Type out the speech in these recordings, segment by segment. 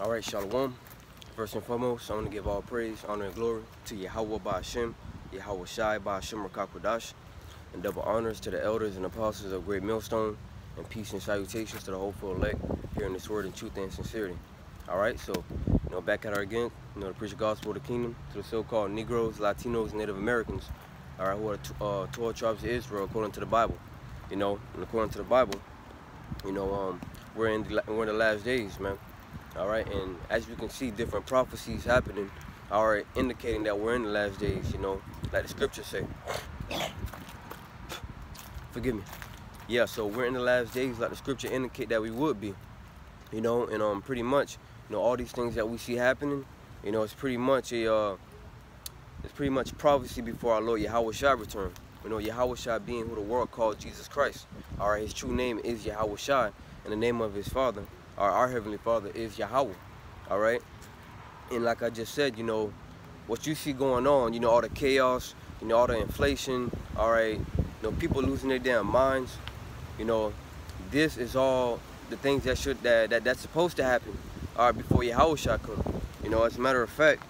All right, Shalom. First and foremost, I want to give all praise, honor, and glory to Yahweh Ba'ashem, Yahweh Shai Ba'ashem Rakakwadash, and double honors to the elders and apostles of Great Millstone, and peace and salutations to the hopeful elect here in this word in truth and sincerity. All right, so, you know, back at her again, you know, to preach the gospel of the kingdom to the so-called Negroes, Latinos, Native Americans, all right, who are uh, 12 tribes of Israel according to the Bible. You know, and according to the Bible, you know, um, we're in the, we're in the last days, man. All right, and as you can see, different prophecies happening are indicating that we're in the last days. You know, like the scriptures say. Forgive me. Yeah, so we're in the last days, like the scripture indicate that we would be. You know, and um, pretty much, you know, all these things that we see happening, you know, it's pretty much a, uh, it's pretty much prophecy before our Lord Yahweh Shai return. You know, Yahweh Shai being who the world called Jesus Christ. All right, his true name is Yahweh Shai, and the name of his father our, our Heavenly Father is Yahweh, all right? And like I just said, you know, what you see going on, you know, all the chaos, you know, all the inflation, all right, you know, people losing their damn minds, you know, this is all the things that should, that, that that's supposed to happen, all right, before Yahweh shall come. You know, as a matter of fact,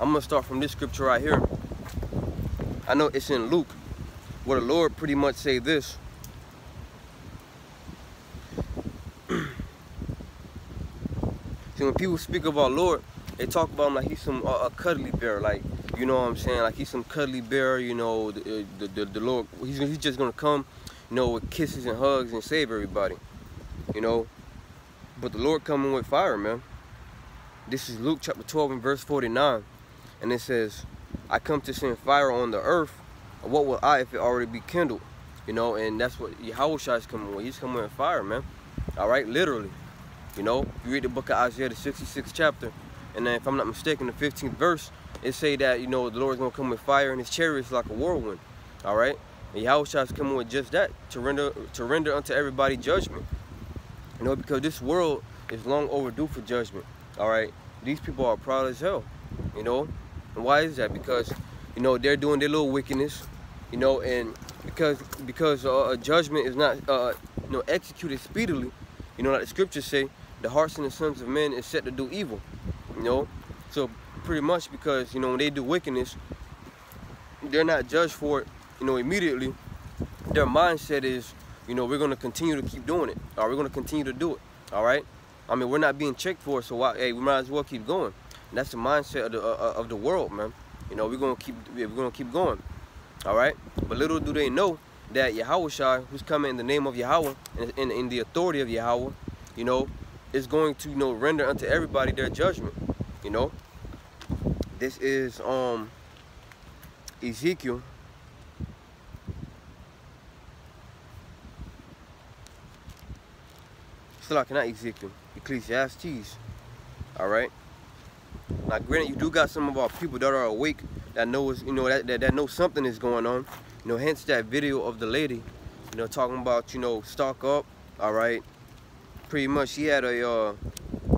I'm to start from this scripture right here. I know it's in Luke, where the Lord pretty much say this, See, when people speak our Lord, they talk about him like he's some uh, a cuddly bear, like you know what I'm saying, like he's some cuddly bear. You know, the uh, the, the, the Lord, he's he's just gonna come, you know, with kisses and hugs and save everybody, you know. But the Lord coming with fire, man. This is Luke chapter 12 and verse 49, and it says, "I come to send fire on the earth. What will I if it already be kindled?" You know, and that's what Yahweh is coming with. He's coming with fire, man. All right, literally. You know, you read the book of Isaiah, the 66th chapter, and then if I'm not mistaken, the 15th verse, it say that, you know, the Lord is going to come with fire and his chariots like a whirlwind. All right? And Yahweh is coming with just that, to render, to render unto everybody judgment. You know, because this world is long overdue for judgment. All right? These people are proud as hell. You know? And why is that? Because, you know, they're doing their little wickedness. You know, and because because uh, judgment is not, uh, you know, executed speedily, you know, like the scriptures say, the hearts and the sons of men is set to do evil. You know? So pretty much because, you know, when they do wickedness, they're not judged for it, you know, immediately. Their mindset is, you know, we're going to continue to keep doing it. Or we're going to continue to do it. All right? I mean, we're not being checked for it, so why, hey, we might as well keep going. And that's the mindset of the, uh, of the world, man. You know, we're going to keep we're going to keep going. All right? But little do they know that Yahweh Shai, who's coming in the name of Yahweh and in, in the authority of Yahweh, you know, is going to you know render unto everybody their judgment you know? This is um Ezekiel. Still like not Ezekiel Ecclesiastes all right? Now granted you do got some of our people that are awake that knows you know that, that, that know something is going on you know hence that video of the lady you know talking about you know stock up all right pretty much she had a uh,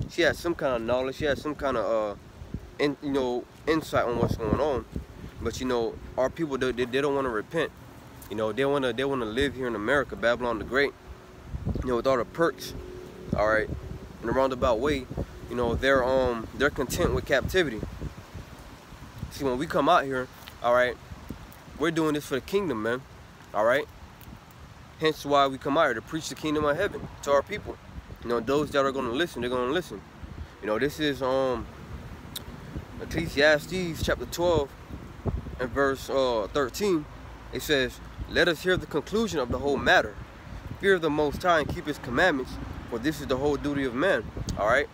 she had some kind of knowledge she had some kind of uh in, you know insight on what's going on. But you know our people they, they don't want to repent. You know they want to they want to live here in america babylon the great you know with all the perks all right? In a roundabout way you know they're um they're content with captivity. See when we come out here all right we're doing this for the kingdom man all right? Hence why we come out here to preach the kingdom of heaven to our people you know, those that are going to listen, they're going to listen. You know, this is um Ecclesiastes chapter 12 and verse uh, 13. It says, Let us hear the conclusion of the whole matter. Fear the Most High and keep His commandments, for this is the whole duty of man. All right?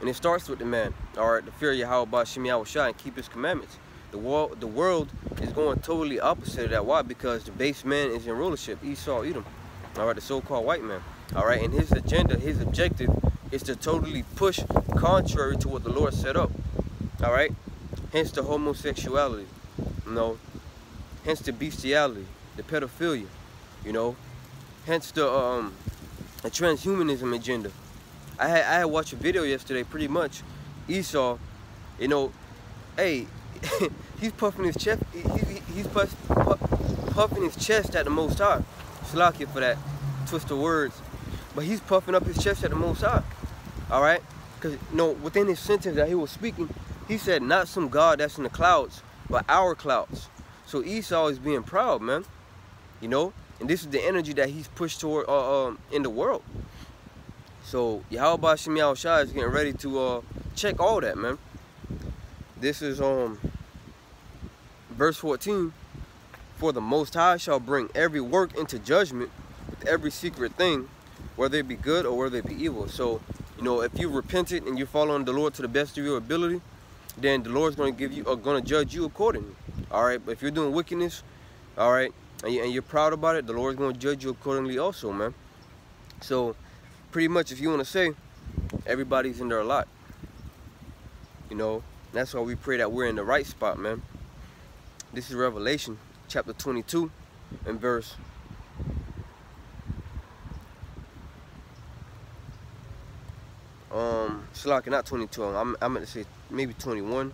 And it starts with the man. All right? The fear of Yahweh by Shem Shai and keep His commandments. The world, the world is going totally opposite of that. Why? Because the base man is in rulership. Esau, Edom. All right? The so-called white man. All right, and his agenda, his objective is to totally push contrary to what the Lord set up. All right, hence the homosexuality, you know, hence the bestiality, the pedophilia, you know, hence the um the transhumanism agenda. I had I had watched a video yesterday, pretty much Esau, you know, hey, he's puffing his chest, he, he, he's puff, puff, puffing his chest at the Most High. you for that twist of words but he's puffing up his chest at the Most High. All right? because you know, within his sentence that he was speaking, he said, not some God that's in the clouds, but our clouds. So Esau is being proud, man. You know, and this is the energy that he's pushed toward uh, um, in the world. So Yahweh Shem Shah is getting ready to uh, check all that, man. This is um verse 14. For the Most High shall bring every work into judgment with every secret thing, whether it be good or whether it be evil. So, you know, if you repented and you're following the Lord to the best of your ability, then the Lord's going to give you, or going to judge you accordingly. All right, but if you're doing wickedness, all right, and, you, you're proud about it, the Lord's going to judge you accordingly also, man. So, pretty much, if you want to say, everybody's in there a lot. You know, that's why we pray that we're in the right spot, man. This is Revelation chapter 22 and verse um Shalaka, not 22 I'm, I'm gonna say maybe 21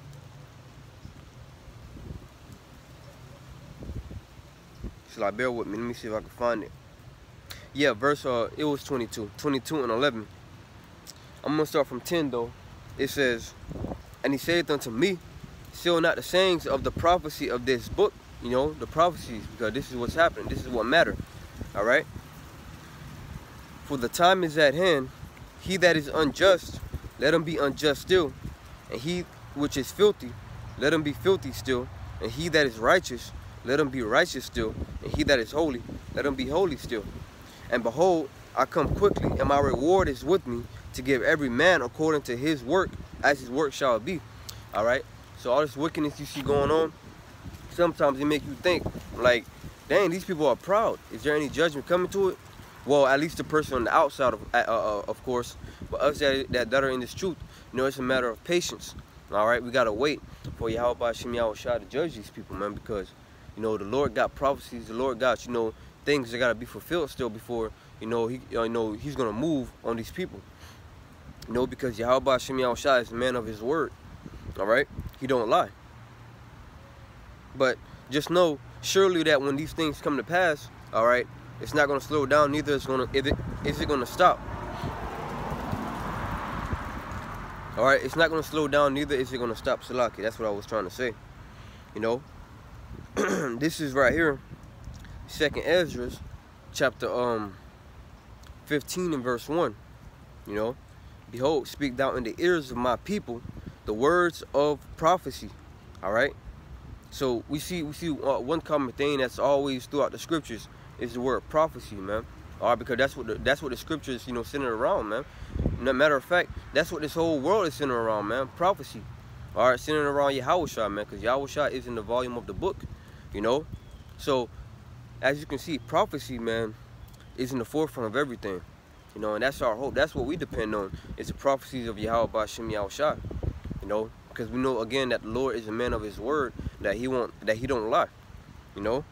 Shall I bear with me? Let me see if I can find it. Yeah, verse, uh, it was 22. 22 and 11. I'm going to start from 10, though. It says, And he saith unto me, Seal not the sayings of the prophecy of this book. You know, the prophecies, because this is what's happening. This is what matter. All right? For the time is at hand. He that is unjust, let him be unjust still. And he which is filthy, let him be filthy still. And he that is righteous, let him be righteous still, and he that is holy, let him be holy still. And behold, I come quickly, and my reward is with me to give every man according to his work, as his work shall be. All right. So all this wickedness you see going on, sometimes it make you think like, dang, these people are proud. Is there any judgment coming to it? Well, at least the person on the outside, of, uh, uh, of course. But us that, that, that are in this truth, you know, it's a matter of patience. All right, we gotta wait for Yahweh Shem Yahweh to judge these people, man, because you know, the Lord got prophecies. The Lord got, you know, things that got to be fulfilled still before, you know, he, you know, he's going to move on these people. You know, because Yahweh Shem Shai is the man of his word. All right? He don't lie. But just know, surely that when these things come to pass, all right, it's not going to slow down. Neither is going to, is it, is it going to stop. All right, it's not going to slow down. Neither is it going to stop Salaki. That's what I was trying to say. You know, this is right here, Second Ezra, chapter um 15 and verse 1. You know, behold, speak thou in the ears of my people the words of prophecy. All right. So we see we see uh, one common thing that's always throughout the scriptures is the word prophecy, man. All right, because that's what the, that's what the scriptures you know centered around, man. No matter of fact, that's what this whole world is centered around, man. Prophecy. All right, centered around Yahweh man, because Yahweh is in the volume of the book you know so as you can see prophecy man is in the forefront of everything you know and that's our hope that's what we depend on is the prophecies of Yahweh Bashem Yahushua you know because we know again that the Lord is a man of his word that he won't that he don't lie you know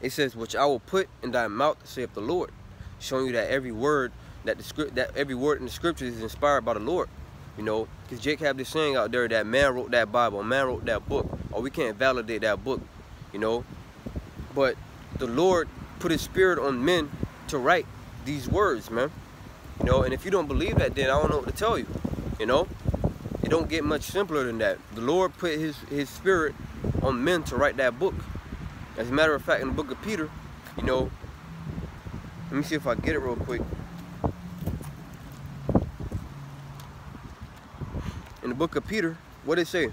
it says which I will put in thy mouth saith the Lord showing you that every word that the script that every word in the scriptures is inspired by the Lord you know, because Jake have this saying out there that man wrote that Bible, man wrote that book, or we can't validate that book, you know. But the Lord put his spirit on men to write these words, man. You know, and if you don't believe that, then I don't know what to tell you. You know, it don't get much simpler than that. The Lord put his, his spirit on men to write that book. As a matter of fact, in the book of Peter, you know, let me see if I get it real quick. in the book of Peter, what it say?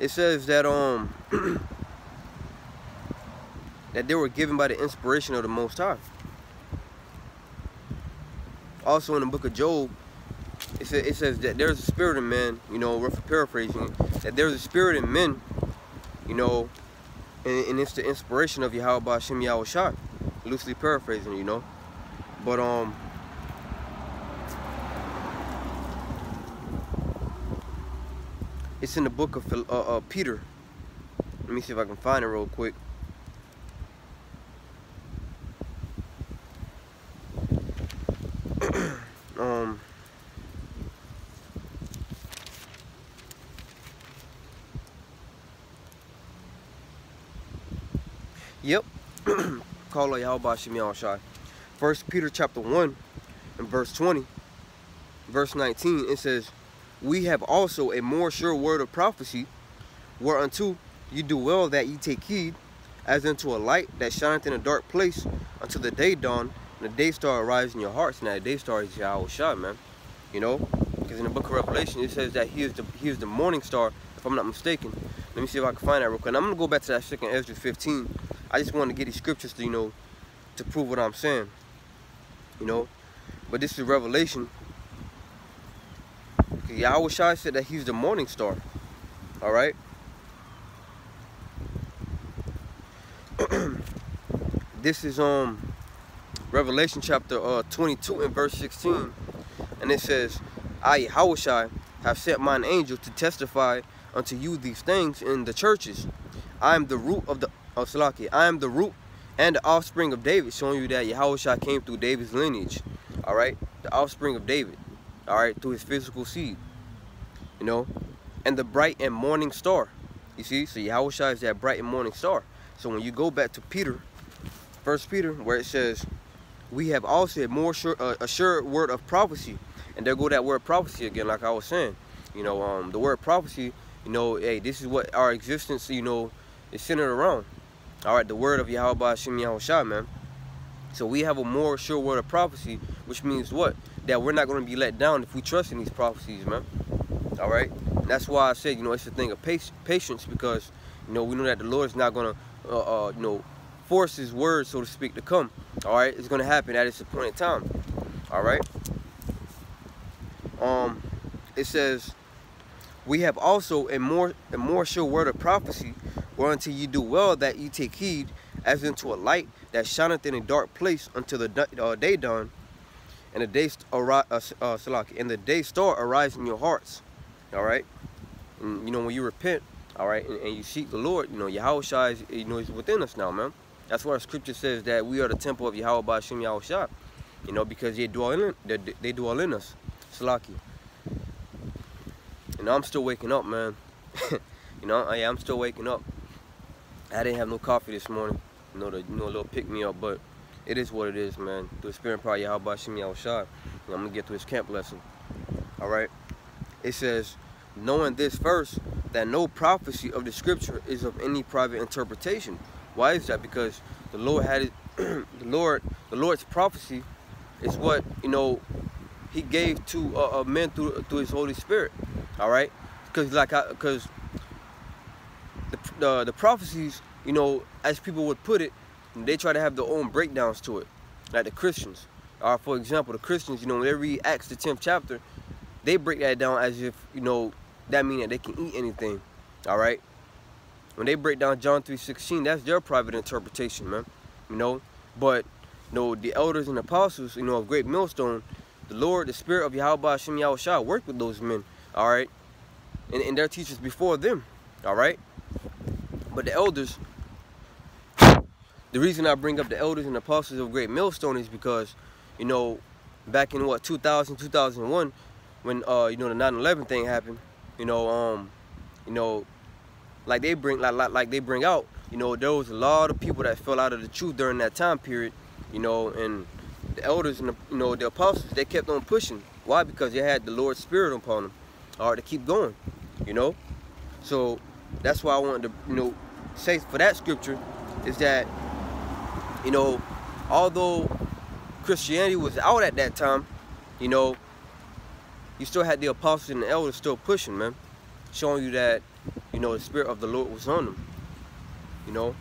It says that um that they were given by the inspiration of the Most High. Also in the book of Job, it says, it says that there's a spirit in men, you know, we're paraphrasing it, that there's a spirit in men, you know, and, and it's the inspiration of Yahweh Hashem Yahweh Shah. Loosely paraphrasing, you know. But um It's in the book of uh, uh, Peter. Let me see if I can find it real quick. um, yep. Call Yahweh Shai. First Peter chapter 1 and verse 20. verse 19, it says, We have also a more sure word of prophecy, whereunto you do well that ye take heed, as unto a light that shineth in a dark place, until the day dawn, and the day star arise in your hearts. And the day star is Yahweh man. You know? Because in the book of Revelation, it says that he is the he is the morning star, if I'm not mistaken. Let me see if I can find that real quick. And I'm going to go back to that second Ezra 15. I just want to get these scriptures to, you know, to prove what I'm saying. You know? But this is Revelation. Yahweh Shai said that he's the morning star. Alright? this is um Revelation chapter uh, 22 and verse 16. And it says, I, Yahweh Shai, have sent mine angel to testify unto you these things in the churches. I am the root of the of Salaki. I am the root and the offspring of David, showing you that Yahushua came through David's lineage. Alright? The offspring of David. Alright, through his physical seed. You know? And the bright and morning star. You see? So Yahushua is that bright and morning star. So when you go back to Peter, First Peter, where it says, We have also a more sure uh, a sure word of prophecy. And there go that word prophecy again, like I was saying. You know, um, the word prophecy you know, hey, this is what our existence, you know, is centered around. All right, the word of Yahweh Hashem Yahushua, man. So we have a more sure word of prophecy, which means what? That we're not going to be let down if we trust in these prophecies, man. All right? And that's why I said, you know, it's a thing of patience because, you know, we know that the Lord is not going to, uh, uh, you know, force his word, so to speak, to come. All right? It's going to happen at its appointed time. All right? Um, it says, we have also a more a more sure word of prophecy, whereunto ye do well that ye take heed, as into a light that shineth in a dark place until the uh, day dawn, and the day arise, uh, uh, and the day star arise in your hearts. All right, and you know when you repent, all right, and, and you seek the Lord, you know Yahweh Shai is, you know, is within us now, man. That's why the scripture says that we are the temple of Yahweh Hashem Yahweh Shai. You know, because they dwell in they, they dwell in us. Salaki. You know, I'm still waking up, man. you know, oh, I, I'm still waking up. I didn't have no coffee this morning. You know, the, you know, a little pick me up, but it is what it is, man. The spirit probably about Shimi Shad. I'm gonna get to his camp lesson. All right. It says, knowing this first, that no prophecy of the scripture is of any private interpretation. Why is that? Because the Lord had it. the Lord, the Lord's prophecy is what you know He gave to uh, men through through His Holy Spirit all right? Because like because the, the the prophecies you know as people would put it they try to have their own breakdowns to it like the christians. Or uh, for example the christians you know when they read acts the 10th chapter they break that down as if you know that mean that they can eat anything all right? When they break down john 3.16 that's their private interpretation man you know? But you know the elders and apostles you know of great millstone the lord the spirit of yahweh Hashem Yahweh worked with those men all right? And, and their teachers before them all right? But the elders the reason i bring up the elders and apostles of great millstone is because you know back in what 2000 2001 when uh you know the 9-11 thing happened you know um you know like they bring like, like like they bring out you know there was a lot of people that fell out of the truth during that time period you know and the elders and the, you know the apostles they kept on pushing why because they had the lord's spirit upon them or to keep going, you know? So that's why I wanted to, you know, say for that scripture is that, you know, although Christianity was out at that time, you know, you still had the apostles and the elders still pushing, man. Showing you that, you know, the spirit of the Lord was on them. You know?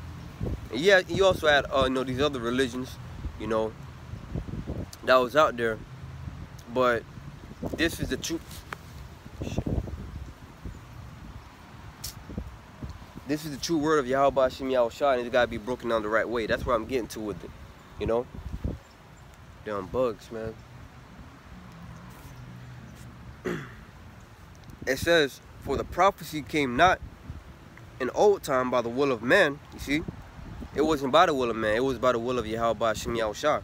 And yeah, you also had, uh, you know, these other religions, you know, that was out there. But this is the truth this is the true word of Yahweh Hashem Yahushua and it's got to be broken down the right way. That's where I'm getting to with it, you know? Damn bugs, man. it says, For the prophecy came not in old time by the will of man, you see? It wasn't by the will of man, it was by the will of Yahweh Hashem Yahushua.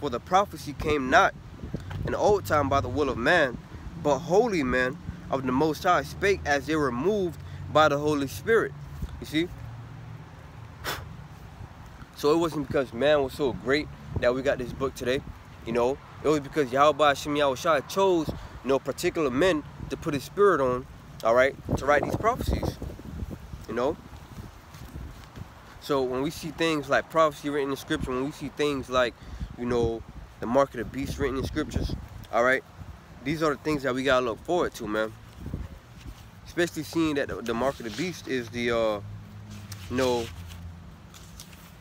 For the prophecy came not in old time by the will of man, but holy men of the Most High spake as they were moved by the Holy Spirit. You see? So it wasn't because man was so great that we got this book today. You know, it was because Yahweh chose you know, particular men to put his spirit on, all right, to write these prophecies, you know. So when we see things like prophecy written in scripture, when we see things like, you know, the mark of the beast written in scriptures, all right, these are the things that we gotta look forward to, man. Especially seeing that the, mark of the beast is the, uh, you know,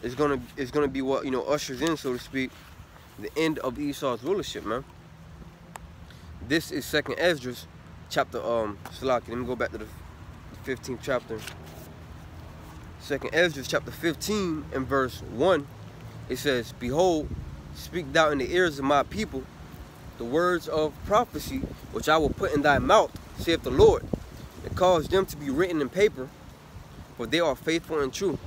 it's gonna it's gonna be what you know ushers in, so to speak, the end of Esau's rulership, man. This is Second Esdras, chapter um Salaki. Let me go back to the 15th chapter. Second Esdras, chapter 15, and verse 1. It says, Behold, speak thou in the ears of my people the words of prophecy which I will put in thy mouth, saith the Lord, and cause them to be written in paper, for they are faithful and true.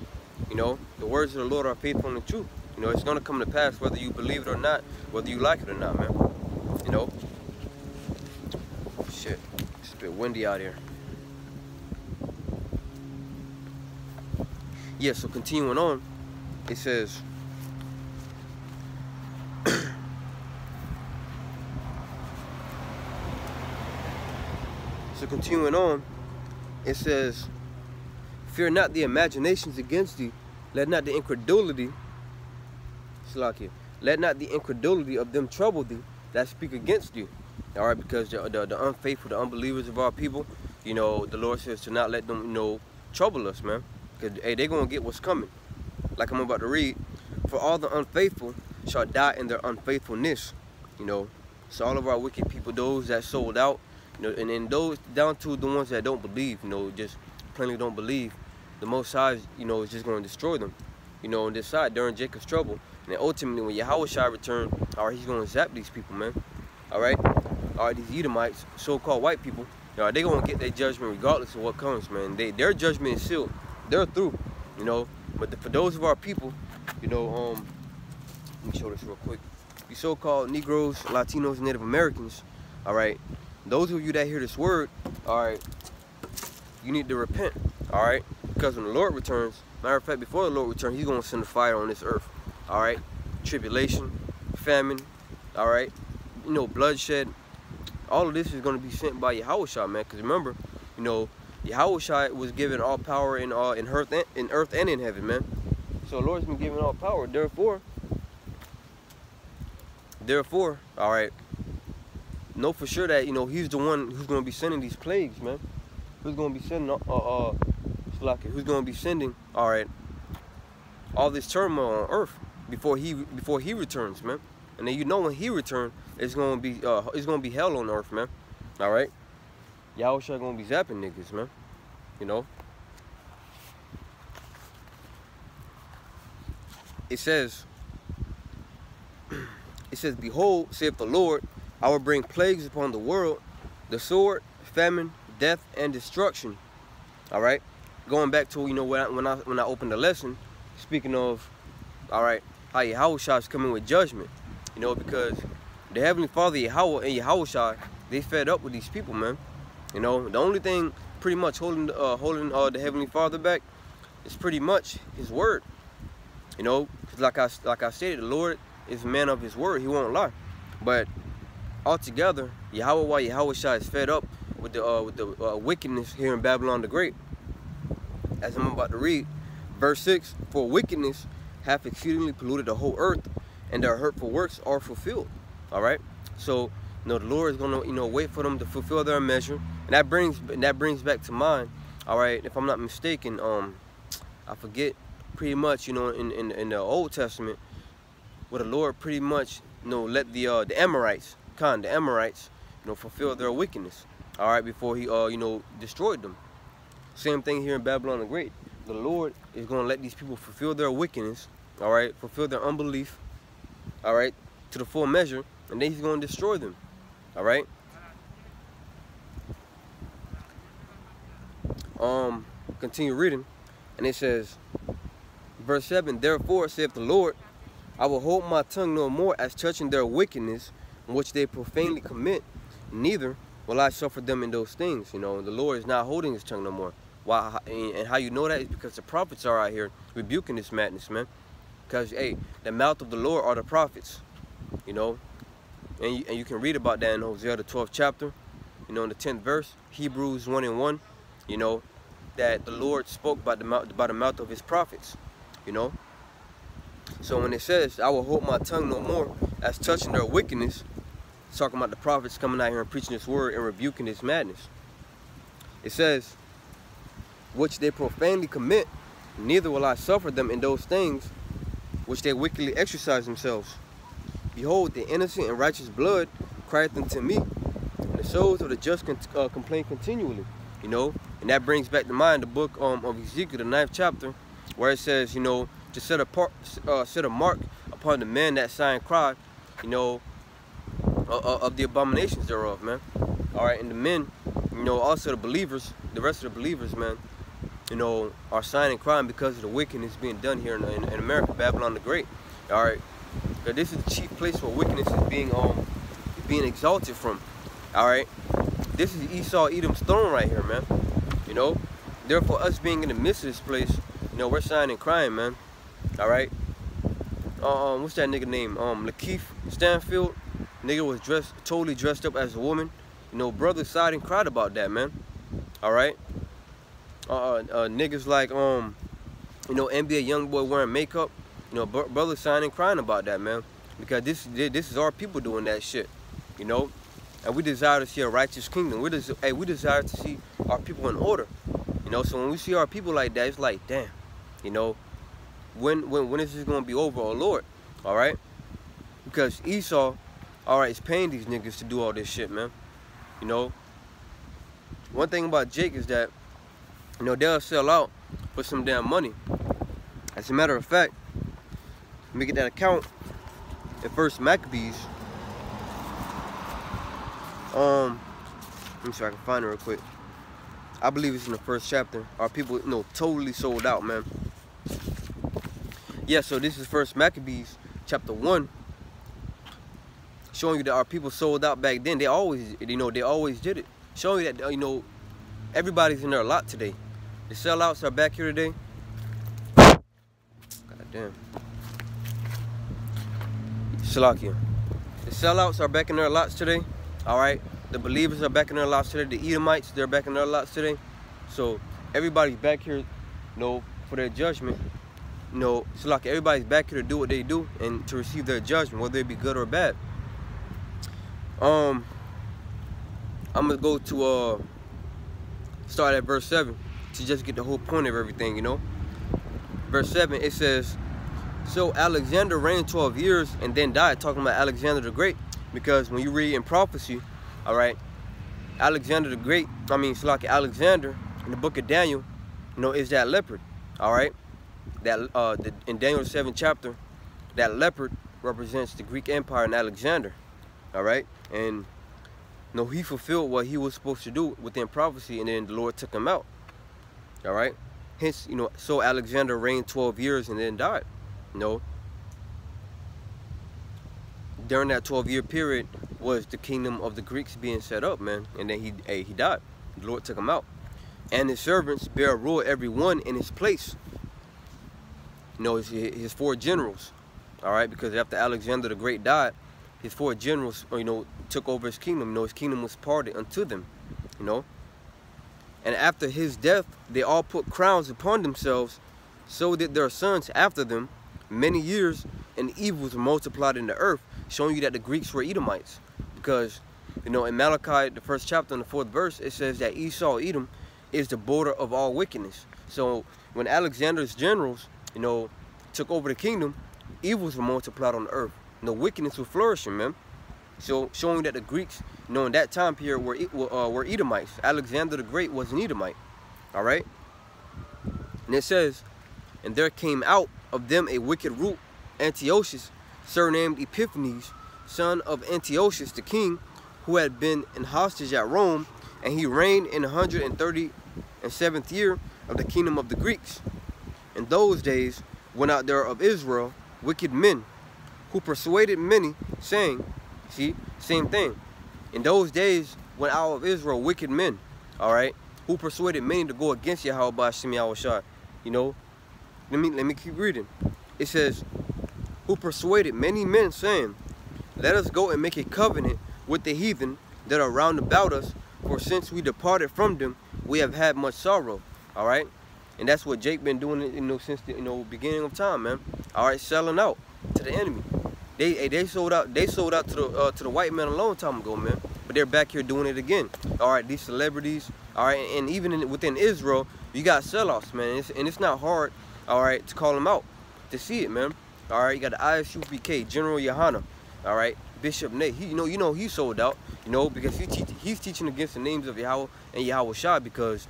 You know, the words of the Lord are faithful and true. You know, it's going to come to pass whether you believe it or not, whether you like it or not, man. You know? Shit, it's a bit windy out here. Yeah, so continuing on, it says, continuing on, it says, Fear not the imaginations against thee, let not the incredulity, Slakia, let not the incredulity of them trouble thee that speak against you. All right, because the, the, the unfaithful, the unbelievers of our people, you know, the Lord says to not let them, you know, trouble us, man. Because, hey, they're going to get what's coming. Like I'm about to read. For all the unfaithful shall die in their unfaithfulness. You know, so all of our wicked people, those that sold out, you know, and then those down to the ones that don't believe, you know, just plainly don't believe the Most High, you know, is just going to destroy them. You know, on this side during Jacob's trouble. And ultimately, when Yahweh Shai return, all right, he's going to zap these people, man. All right? All right, these Edomites, so-called white people, all right, they're going to get their judgment regardless of what comes, man. They, their judgment is sealed. They're through, you know. But the, for those of our people, you know, um, let me show this real quick. You so-called Negroes, Latinos, Native Americans, all right, those of you that hear this word, all right, you need to repent, all right? Because when the Lord returns, matter of fact, before the Lord returns, he's going to send a fire on this earth. All right? Tribulation, famine, all right? You know, bloodshed. All of this is going to be sent by Yahweh man. Because remember, you know, Yahweh was given all power in, uh, in, earth and, in earth and in heaven, man. So the Lord's been given all power. Therefore, therefore, all right, know for sure that, you know, he's the one who's to be sending these plagues, man. Who's to be sending, uh, uh, who's to be sending all right all this turmoil on earth before he before he returns man. And then you know when he returns it's to be uh it's to be hell on earth man. All right? Y'all sure to be zapping niggas man. You know? It says it says behold saith the lord i will bring plagues upon the world the sword famine death and destruction all right going back to you know when I, when I when I opened the lesson, speaking of, all right, how Yahweh is coming with judgment, you know, because the Heavenly Father Yahweh and Yahweh they fed up with these people, man. You know, the only thing pretty much holding uh, holding uh, the Heavenly Father back is pretty much His word. You know, like I like I stated, the Lord is a man of His word; He won't lie. But altogether, Yahweh, Yahweh is fed up with the uh, with the uh, wickedness here in Babylon the Great as I'm about to read, verse 6, For wickedness hath exceedingly polluted the whole earth, and their hurtful works are fulfilled. All right? So, you know, the Lord is going to, you know, wait for them to fulfill their measure. And that brings that brings back to mind, all right, if I'm not mistaken, um, I forget pretty much, you know, in, in, in the Old Testament, where the Lord pretty much, you know, let the uh, the Amorites, the Amorites, you know, fulfilled their wickedness, all right, before he, uh, you know, destroyed them. Same thing here in Babylon the Great. The Lord is going to let these people fulfill their wickedness, all right, fulfill their unbelief, all right, to the full measure, and then he's going to destroy them, all right? Um, continue reading, and it says, verse 7, Therefore, saith the Lord, I will hold my tongue no more as touching their wickedness, which they profanely commit, neither will I suffer them in those things. You know, the Lord is not holding his tongue no more. Why and how you know that is because the prophets are out here rebuking this madness, man. Because hey, the mouth of the Lord are the prophets. You know, And you, and you can read about that in Hosea, the 12th chapter, you know, in the 10th verse, Hebrews 1 and 1, you know, that the Lord spoke by the mouth, by the mouth of his prophets, you know. So when it says, I will hold my tongue no more, as touching their wickedness, talking about the prophets coming out here and preaching this word and rebuking this madness. It says, which they profanely commit, neither will I suffer them in those things which they wickedly exercise themselves. Behold, the innocent and righteous blood crieth unto me, and the souls of the just con uh, complain continually. You know, and that brings back to mind the book um, of Ezekiel, the ninth chapter, where it says, you know, to set a uh, set a mark upon the men that sigh cry, you know, of the abominations thereof, man. All right, and the men, you know, also the believers, the rest of the believers, man, you know, are signing crime because of the wickedness being done here in, in, in America, Babylon the Great. All right, because this is the chief place where wickedness is being um being exalted from. All right, this is Esau Edom's throne right here, man. You know, therefore us being in the midst of this place, you know, we're signing crime, man. All right. Um, what's that nigga name? Um, Lakeith Stanfield. Nigga was dressed, totally dressed up as a woman. You know, brother side and cried about that, man. All right. Uh, uh, uh, niggas like um, you know, NBA YoungBoy wearing makeup. You know, br brother signing and crying about that, man. Because this this is our people doing that shit. You know, and we desire to see a righteous kingdom. We des hey, we desire to see our people in order. You know, so when we see our people like that, it's like, damn. You know, when when when is this gonna be over, oh Lord? All right, because Esau, all right, is paying these niggas to do all this shit, man. You know, one thing about Jake is that you know, they'll sell out for some damn money. As a matter of fact, let me get that account. At first Maccabees. Um, let me see if I can find it real quick. I believe it's in the first chapter. Our people, you know, totally sold out, man. Yeah, so this is first Maccabees, chapter one. Showing you that our people sold out back then. They always, you know, they always did it. Showing you that, uh, you know, everybody's in there a lot today. The sellouts are back here today. God damn. Shalakia. The sellouts are back in their lots today. Alright. The believers are back in their lots today. The Edomites, they're back in their lots today. So everybody's back here, you know, for their judgment. You know, Shalakia, everybody's back here to do what they do and to receive their judgment, whether it be good or bad. Um I'm gonna go to uh start at verse 7 to just get the whole point of everything, you know. Verse 7, it says, So Alexander reigned 12 years and then died, talking about Alexander the Great. Because when you read in prophecy, all right, Alexander the Great, I mean, it's like Alexander in the book of Daniel, you know, is that leopard, all right? That uh, the, in Daniel 7 chapter, that leopard represents the Greek Empire and Alexander, all right? And know, he fulfilled what he was supposed to do within prophecy, and then the Lord took him out. All right. Hence, you know, so Alexander reigned 12 years and then died. You know, during that 12 year period was the kingdom of the Greeks being set up, man. And then he, hey, he died. The Lord took him out. And his servants bear rule every one in his place. You know, his, his four generals. All right, because after Alexander the Great died, his four generals, you know, took over his kingdom. You know, his kingdom was parted unto them. You know, and after his death, they all put crowns upon themselves, so that their sons after them, many years, and evils were multiplied in the earth, showing you that the Greeks were Edomites. Because, you know, in Malachi, the first chapter, in the fourth verse, it says that Esau, Edom, is the border of all wickedness. So when Alexander's generals, you know, took over the kingdom, evils were multiplied on the earth. No wickedness was flourishing, man. So showing that the Greeks, you know, in that time period were, uh, were Edomites. Alexander the Great was an Edomite. All right. And it says, and there came out of them a wicked root, Antiochus, surnamed Epiphanes, son of Antiochus the king, who had been in hostage at Rome, and he reigned in the 137th year of the kingdom of the Greeks. In those days went out there of Israel wicked men, who persuaded many, saying, See, same thing. In those days, when out of Israel, wicked men, all right, who persuaded many to go against Yahweh by Shemi Awashad. You know, let me let me keep reading. It says, who persuaded many men, saying, let us go and make a covenant with the heathen that are round about us, for since we departed from them, we have had much sorrow. All right, and that's what Jake been doing, you know, since the you know beginning of time, man. All right, selling out to the enemy. They they sold out. They sold out to the uh, to the white man a long time ago, man. But they're back here doing it again. All right, these celebrities. All right, and even in, within Israel, you got sellouts, man. It's, and it's not hard. All right, to call them out, to see it, man. All right, you got the ISUPK, General Yahanna. All right, Bishop Nate. He, you know, you know, he sold out. You know, because he te he's teaching against the names of Yahweh and Yahweh Shah because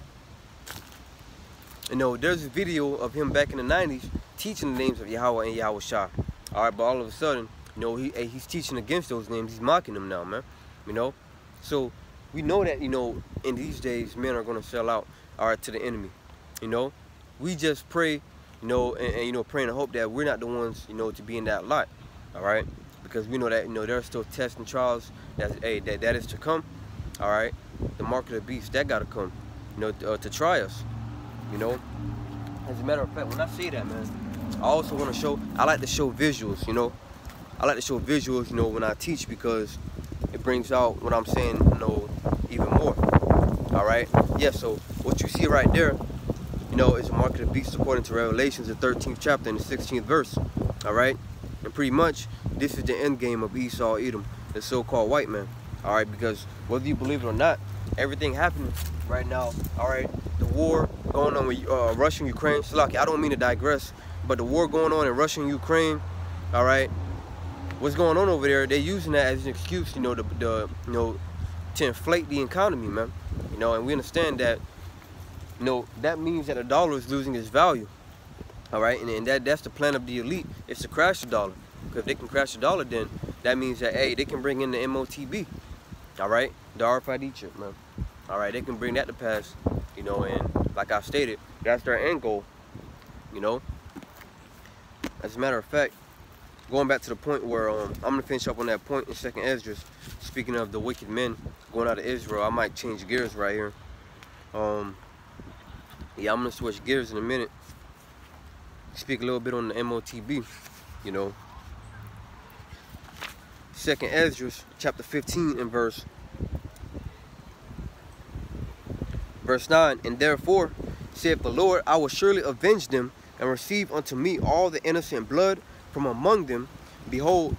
you know, there's a video of him back in the 90s teaching the names of Yahweh and Yahweh Shah. All right, but all of a sudden, you know, he he's teaching against those names. He's mocking them now, man. You know, so we know that you know in these days men are going to sell out, all right, to the enemy. You know, we just pray, you know, and, and you know, pray and hope that we're not the ones, you know, to be in that lot. All right, because we know that you know there are still tests and trials that hey that that is to come. All right, the mark of the beast that got to come, you know, uh, to try us. You know, as a matter of fact, when I say that, man, I also want to show. I like to show visuals. You know, I like to show visuals, you know, when I teach because it brings out what I'm saying, you know, even more. All right. Yeah. So what you see right there, you know, is a mark of the beast according to Revelations, the 13th chapter and the 16th verse. All right. And pretty much, this is the end game of Esau, Edom, the so-called white man. All right. Because whether you believe it or not, everything happening right now. All right. The war going on with uh, Russia and Ukraine. Slaki, I don't mean to digress, but the war going on in Russia and Ukraine. All right what's going on over there, they're using that as an excuse, you know, you know, to inflate the economy, man. You know, and we understand that, you know, that means that the dollar is losing its value. All right, and, and that that's the plan of the elite is to crash the dollar. Because if they can crash the dollar, then that means that hey, they can bring in the MOTB. All right, the RFID chip, man. All right, they can bring that to pass. You know, and like I stated, that's their end goal. You know. As a matter of fact, going back to the point where um, I'm gonna finish up on that point in Second Esdras. Speaking of the wicked men going out of Israel, I might change gears right here. Um, yeah, I'm gonna switch gears in a minute. Speak a little bit on the MOTB, you know. Second Esdras, chapter 15 and verse verse 9. And therefore, saith the Lord, I will surely avenge them and receive unto me all the innocent blood from among them. Behold,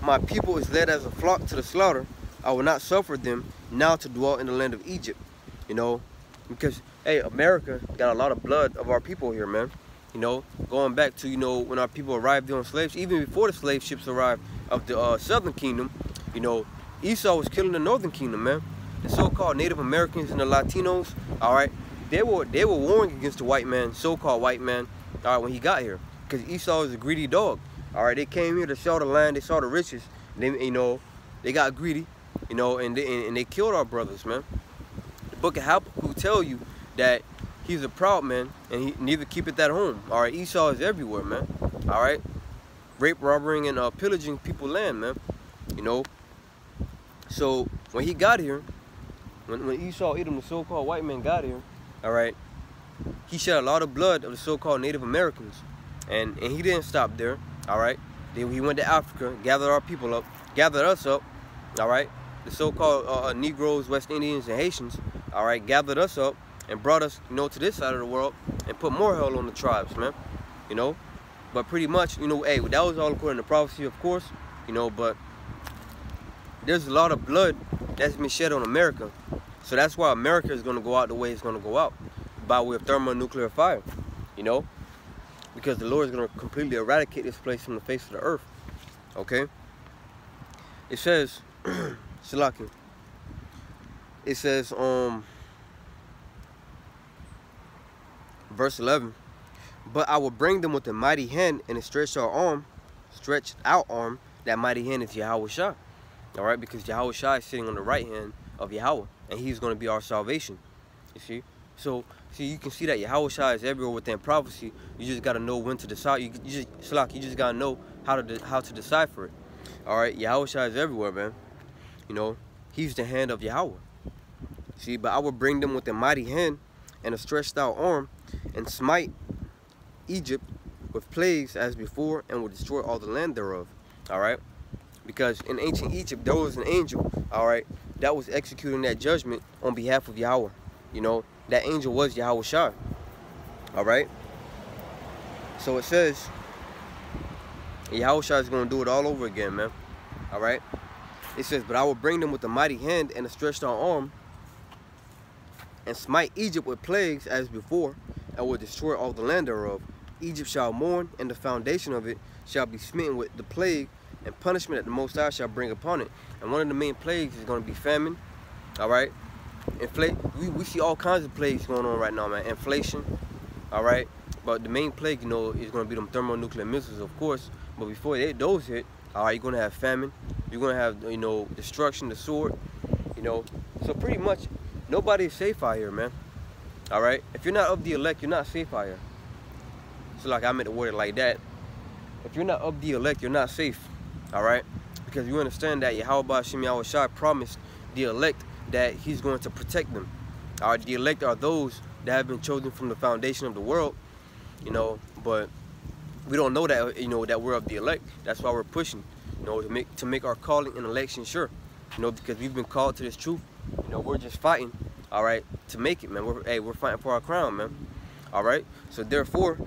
my people is led as a flock to the slaughter. I will not suffer them now to dwell in the land of Egypt. You know, because, hey, America got a lot of blood of our people here, man. You know, going back to, you know, when our people arrived here on slaves, even before the slave ships arrived of the uh, southern kingdom, you know, Esau was killing the northern kingdom, man. The so-called Native Americans and the Latinos, all right, they were they were warring against the white man, so-called white man, all right, when he got here because Esau is a greedy dog. All right, they came here to sell the land, they saw the riches, they, you know, they got greedy, you know, and they, and they killed our brothers, man. The book of Habakkuk tell you that he's a proud man, and he neither keep it at home. All right, Esau is everywhere, man. All right, rape, robbing, and uh, pillaging people land, man. You know. So when he got here, when, when Esau, Edom, the so-called white man, got here, all right, he shed a lot of blood of the so-called Native Americans. And, and he didn't stop there, all right? Then he went to Africa, gathered our people up, gathered us up, all right? The so-called uh, uh, Negroes, West Indians, and Haitians, all right, gathered us up and brought us, you know, to this side of the world and put more hell on the tribes, man, you know? But pretty much, you know, hey, that was all according to prophecy, of course, you know, but there's a lot of blood that's been shed on America. So that's why America is going to go out the way it's going to go out, by way of thermonuclear fire, you know? Because the Lord is going to completely eradicate this place from the face of the earth. Okay? It says, Salaki, it says, um, verse 11, but I will bring them with a mighty hand and a stretched out arm, stretched out arm. That mighty hand is Yahweh Shah. All right, because Yahweh Shah is sitting on the right hand of Yahweh, and he's going to be our salvation. You see? So See, you can see that Yahweh is everywhere within prophecy. You just got to know when to decide. You, you just, Shalak, you just got to know how to how to decipher it. All right, Yahweh is everywhere, man. You know, he's the hand of Yahweh. See, but I will bring them with a mighty hand and a stretched out arm and smite Egypt with plagues as before and will destroy all the land thereof. All right. Because in ancient Egypt, there was an angel, all right, that was executing that judgment on behalf of Yahweh. You know, that angel was Yahweh Shai. All right. So it says, Yahweh is going to do it all over again, man. All right. It says, but I will bring them with a mighty hand and a stretched out arm and smite Egypt with plagues as before and will destroy all the land thereof. Egypt shall mourn and the foundation of it shall be smitten with the plague and punishment that the Most High shall bring upon it. And one of the main plagues is going to be famine. All right. Inflate. We, we see all kinds of plagues going on right now, man. Inflation. All right. But the main plague, you know, is going to be them thermonuclear missiles, of course. But before they, those hit, all right, you're going to have famine. You're going to have, you know, destruction, the sword. You know. So pretty much, nobody is safe out here, man. All right. If you're not of the elect, you're not safe out here. So like I meant to word it like that. If you're not of the elect, you're not safe. All right? Because you understand that Yahweh Yahweh Shai promised the elect that he's going to protect them. Our, the elect are those that have been chosen from the foundation of the world, you know, but we don't know that, you know, that we're of the elect. That's why we're pushing, you know, to make to make our calling and election sure, you know, because we've been called to this truth. You know, we're just fighting, all right, to make it, man. We're, hey, we're fighting for our crown, man. All right, so therefore,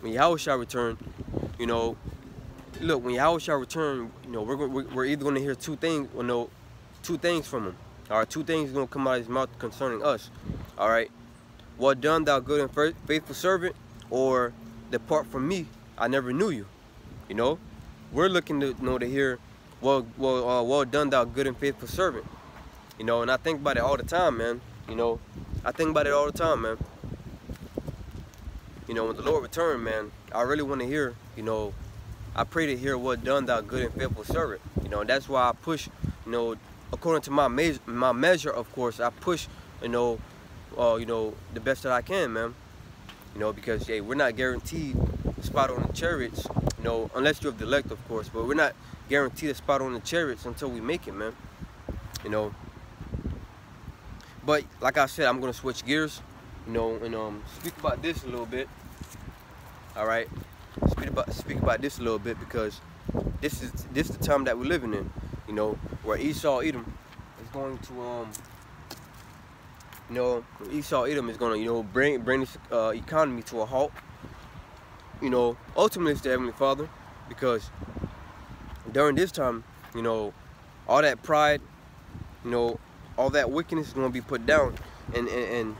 when Yahweh shall return, you know, look, when Yahweh shall return, you know, we're, we're, we're either going to hear two things, or no, two things from him. All right, two things going to come out of his mouth concerning us. All right, well done, thou good and faithful servant, or depart from me, I never knew you. You know, we're looking to you know to hear, well, well, uh, well done, thou good and faithful servant. You know, and I think about it all the time, man. You know, I think about it all the time, man. You know, when the Lord return, man, I really want to hear, you know, I pray to hear what done thou good and faithful servant. You know, that's why I push, you know, according to my measure, my measure, of course, I push, you know, uh, you know, the best that I can, man. You know, because hey, we're not guaranteed a spot on the chariots, you know, unless you have the elect, of course. But we're not guaranteed a spot on the chariots until we make it, man. You know. But like I said, I'm gonna switch gears, you know, and um, speak about this a little bit. All right speak about speak about this a little bit because this is this is the time that we're living in. You know, where Esau Edom is going to um you know Esau Edom is gonna you know bring bring this uh, economy to a halt. You know, ultimately it's the Heavenly Father because during this time, you know, all that pride, you know, all that wickedness is gonna be put down, and and, and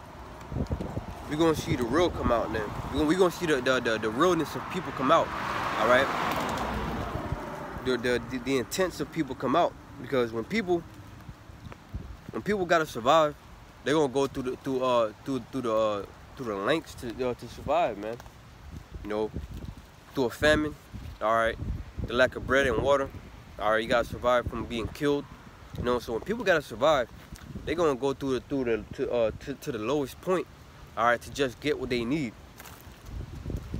we're gonna see the real come out then. We're gonna, gonna see the, the, the, the, realness of people come out, all right? The, the, the, intents of people come out. Because when people, when people gotta survive, they're gonna go through the, through, uh, through, through the, uh, through the lengths to, uh, to survive, man. You know, through a famine, all right? The lack of bread and water, all right? You gotta survive from being killed. You know, so when people gotta survive, they're gonna go through the through the to, uh, to, to the lowest point all right, to just get what they need.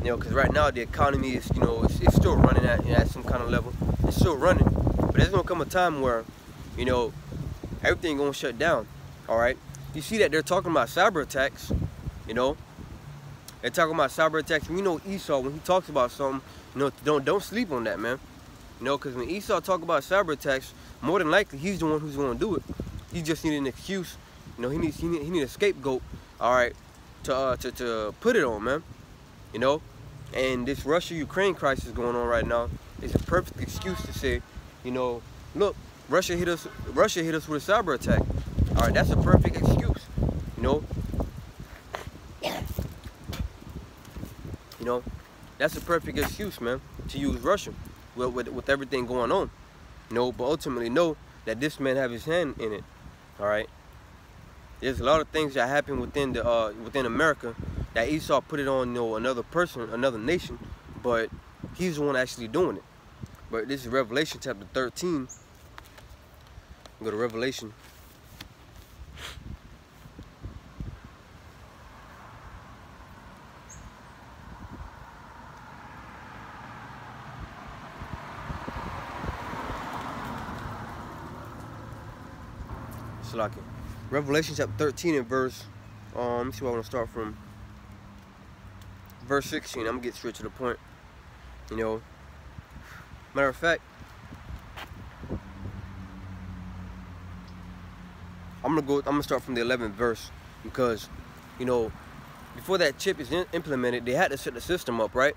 You know, because right now the economy is, you know, it's, it's still running at, at some kind of level. Still running, but there's gonna come a time where, you know, everything gonna shut down. All right, you see that they're talking about cyber attacks. You know, they're talking about cyber attacks. You know Esau when he talks about something, you know, don't don't sleep on that, man. You know, because when Esau talk about cyber attacks, more than likely he's the one who's gonna do it. He just need an excuse. You know, he needs he need, he need a scapegoat. All right, to, uh, to, to put it on, man. You know? And this Russia-Ukraine crisis going on right now is a perfect excuse to say, you know, look, Russia hit us Russia hit us with a cyber attack. All right, that's a perfect excuse. You know? You know, that's a perfect excuse, man, to use Russia with, with, with everything going on. You know, but ultimately know that this man have his hand in it. All right? there's a lot of things that happen within the uh, within America that Esau put it on you know another person, another nation, but he's the one actually doing it. But this is Revelation chapter 13. Go to Revelation. Salaki. Revelation chapter 13 and verse, um, let me see where I want to start from. Verse 16, I'm going to get straight to the point. You know, Matter of fact, I'm gonna go. I'm gonna start from the 11th verse because, you know, before that chip is implemented, they had to set the system up, right?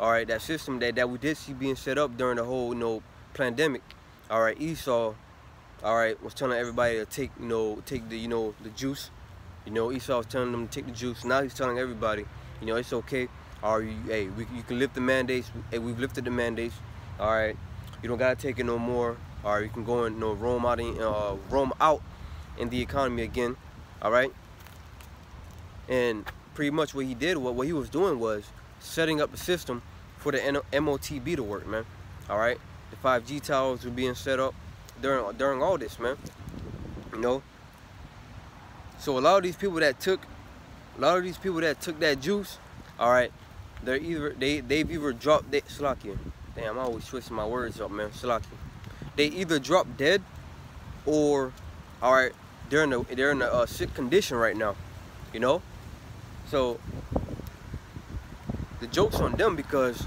All right, that system that that we did see being set up during the whole, you know, pandemic. All right, Esau, all right, was telling everybody to take, you know, take the, you know, the juice. You know, Esau was telling them to take the juice. Now he's telling everybody, you know, it's okay. All right, hey, we, you can lift the mandates. Hey, we've lifted the mandates. All right, you don't gotta take it no more. All right, you can go and you know, roam out, in, uh, roam out in the economy again. All right, and pretty much what he did, what, what he was doing was setting up a system for the MOTB to work, man. All right, the 5G towers were being set up during during all this, man. You know. So a lot of these people that took, a lot of these people that took that juice, all right, they're either they they've either dropped dead. Slakia. Damn, I'm always twisting my words up, man. Slakia. They either drop dead, or, all right, they're in a they're in a uh, sick condition right now. You know. So the joke's on them because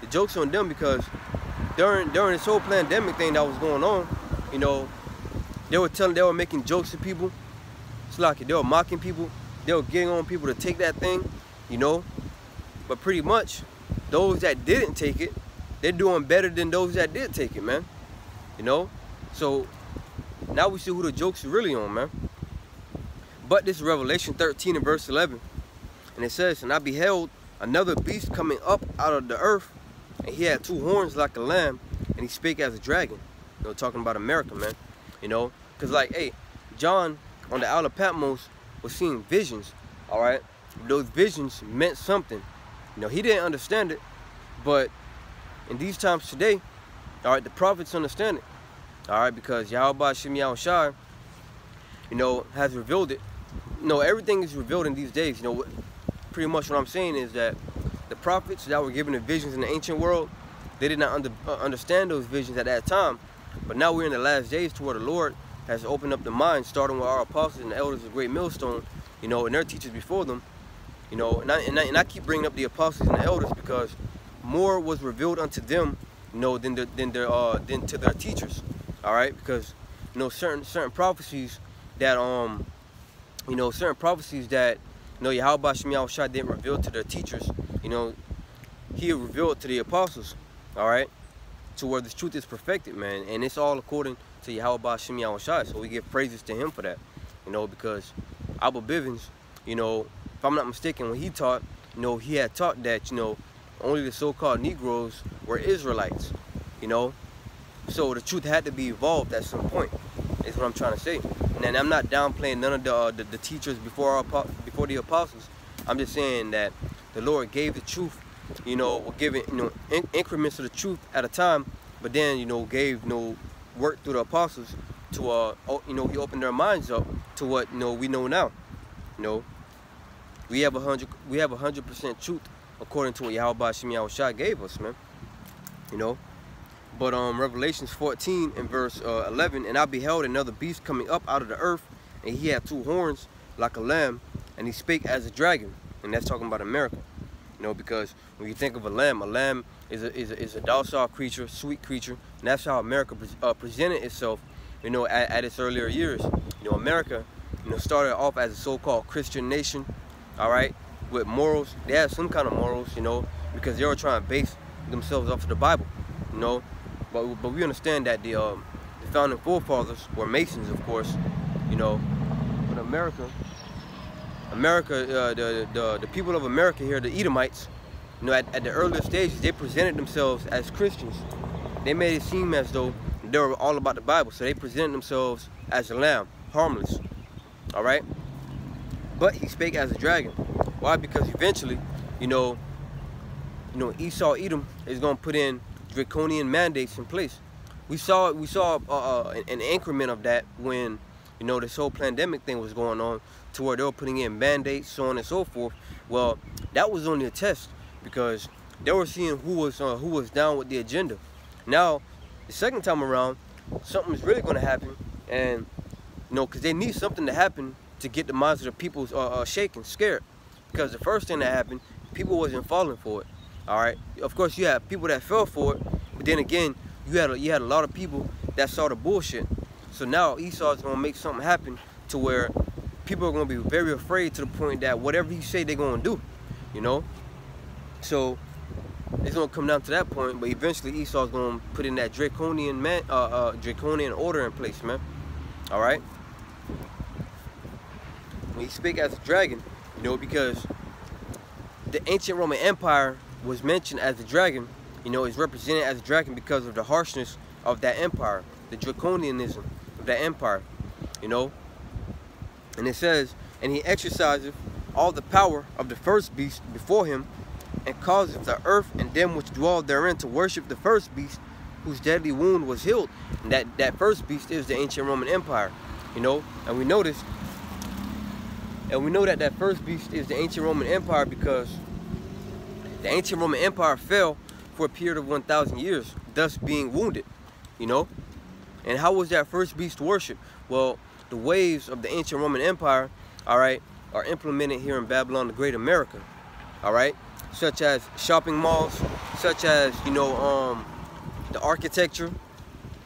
the joke's on them because during during this whole pandemic thing that was going on, you know, they were telling they were making jokes to people. Like they were mocking people. They were getting on people to take that thing, you know. But pretty much, those that didn't take it, they're doing better than those that did take it, man. You know? So now we see who the joke's really on, man. But this is Revelation 13 and verse 11. And it says, And I beheld another beast coming up out of the earth, and he had two horns like a lamb, and he spake as a dragon. You know, talking about America, man. You know, because like, hey, John on the Isle of Patmos was seeing visions, all right? Those visions meant something. You know, he didn't understand it, but in these times today, all right, the prophets understand it, all right, because Yahweh Shem Shai, you know, has revealed it. You know, everything is revealed in these days. You know, pretty much what I'm saying is that the prophets that were given the visions in the ancient world, they did not under, uh, understand those visions at that time. But now we're in the last days to where the Lord has opened up the mind, starting with our apostles and the elders of Great Millstone, you know, and their teachers before them. You know, and I, and I, and I keep bringing up the apostles and the elders because more was revealed unto them, you know, than, the, than, their, uh, than to their teachers. All right, because, you know, certain certain prophecies that, um, you know, certain prophecies that you know, Yahweh Shem Shai didn't reveal to their teachers. You know, he revealed to the apostles, all right, to where this truth is perfected, man. And it's all according to Yahweh Shem Shai. So we give praises to him for that, you know, because Abba Bivens, you know, if I'm not mistaken, when he taught, you know, he had taught that, you know, only the so-called Negroes were Israelites, you know. So the truth had to be evolved at some point, is what I'm trying to say. And I'm not downplaying none of the, uh, the, the, teachers before our, before the apostles. I'm just saying that the Lord gave the truth, you know, giving you know in increments of the truth at a time, but then you know gave you know work through the apostles to uh you know he opened their minds up to what you know we know now. You know, we have a hundred we have a hundred percent truth according to what Yahweh Shem Shai gave us, man. You know. But um, Revelations 14 and verse uh, 11, and I beheld another beast coming up out of the earth, and he had two horns like a lamb, and he spake as a dragon. And that's talking about America. You know, because when you think of a lamb, a lamb is a, is a, is a docile creature, sweet creature, and that's how America pre uh, presented itself, you know, at, at its earlier years. You know, America, you know, started off as a so-called Christian nation, all right, with morals. They have some kind of morals, you know, because they were trying to base themselves off of the Bible, you know. But, but we understand that the, um, the founding forefathers were Masons, of course, you know. But America, America, uh, the, the, the people of America here, the Edomites, you know, at, at the earlier stages, they presented themselves as Christians. They made it seem as though they were all about the Bible. So they presented themselves as a lamb, harmless. All right? But he spake as a dragon. Why? Because eventually, you know, you know, Esau Edom is going to put in draconian mandates in place. We saw we saw uh, uh an increment of that when you know this whole pandemic thing was going on, to where they were putting in mandates, so on and so forth. Well, that was only a test because they were seeing who was uh, who was down with the agenda. Now, the second time around, something's really going to happen, and you know, because they need something to happen to get the minds of the people uh, uh, shaking, scared. Because the first thing that happened, people wasn't falling for it. All right. Of course, you have people that fell for it, But then again, you had a, you had a lot of people that saw the bullshit. So now Esau is gonna make something happen to where people are gonna be very afraid to the point that whatever you say they're gonna do, you know. So it's gonna come down to that point, but eventually Esau's gonna put in that draconian man, uh, uh, draconian order in place, man. All right. When he speak as a dragon, you know, because the ancient Roman Empire was mentioned as a dragon, you know, is represented as a dragon because of the harshness of that empire, the draconianism of that empire, you know. And it says, and he exerciseth all the power of the first beast before him, and causeth the earth and them which dwell therein to worship the first beast, whose deadly wound was healed. And that, that first beast is the ancient Roman Empire, you know. And we notice, and we know that that first beast is the ancient Roman Empire because the ancient Roman Empire fell for a period of 1,000 years, thus being wounded, you know. And how was that first beast worshipped? Well, the waves of the ancient Roman Empire, all right, are implemented here in Babylon, the Great America, all right, such as shopping malls, such as, you know, um, the architecture,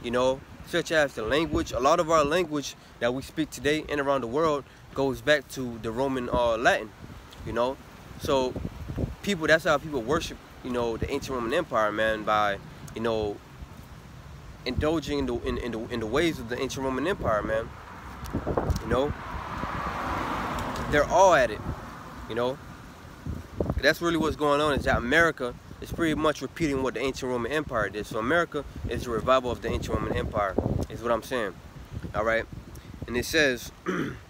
you know, such as the language. A lot of our language that we speak today and around the world goes back to the Roman uh, Latin, you know. So people, that's how people worship, you know, the ancient Roman Empire, man, by, you know, indulging in the, in, in, the, in the ways of the ancient Roman Empire, man. You know, they're all at it, you know. That's really what's going on is that America is pretty much repeating what the ancient Roman Empire did. So America is a revival of the ancient Roman Empire, is what I'm saying. All right. And it says,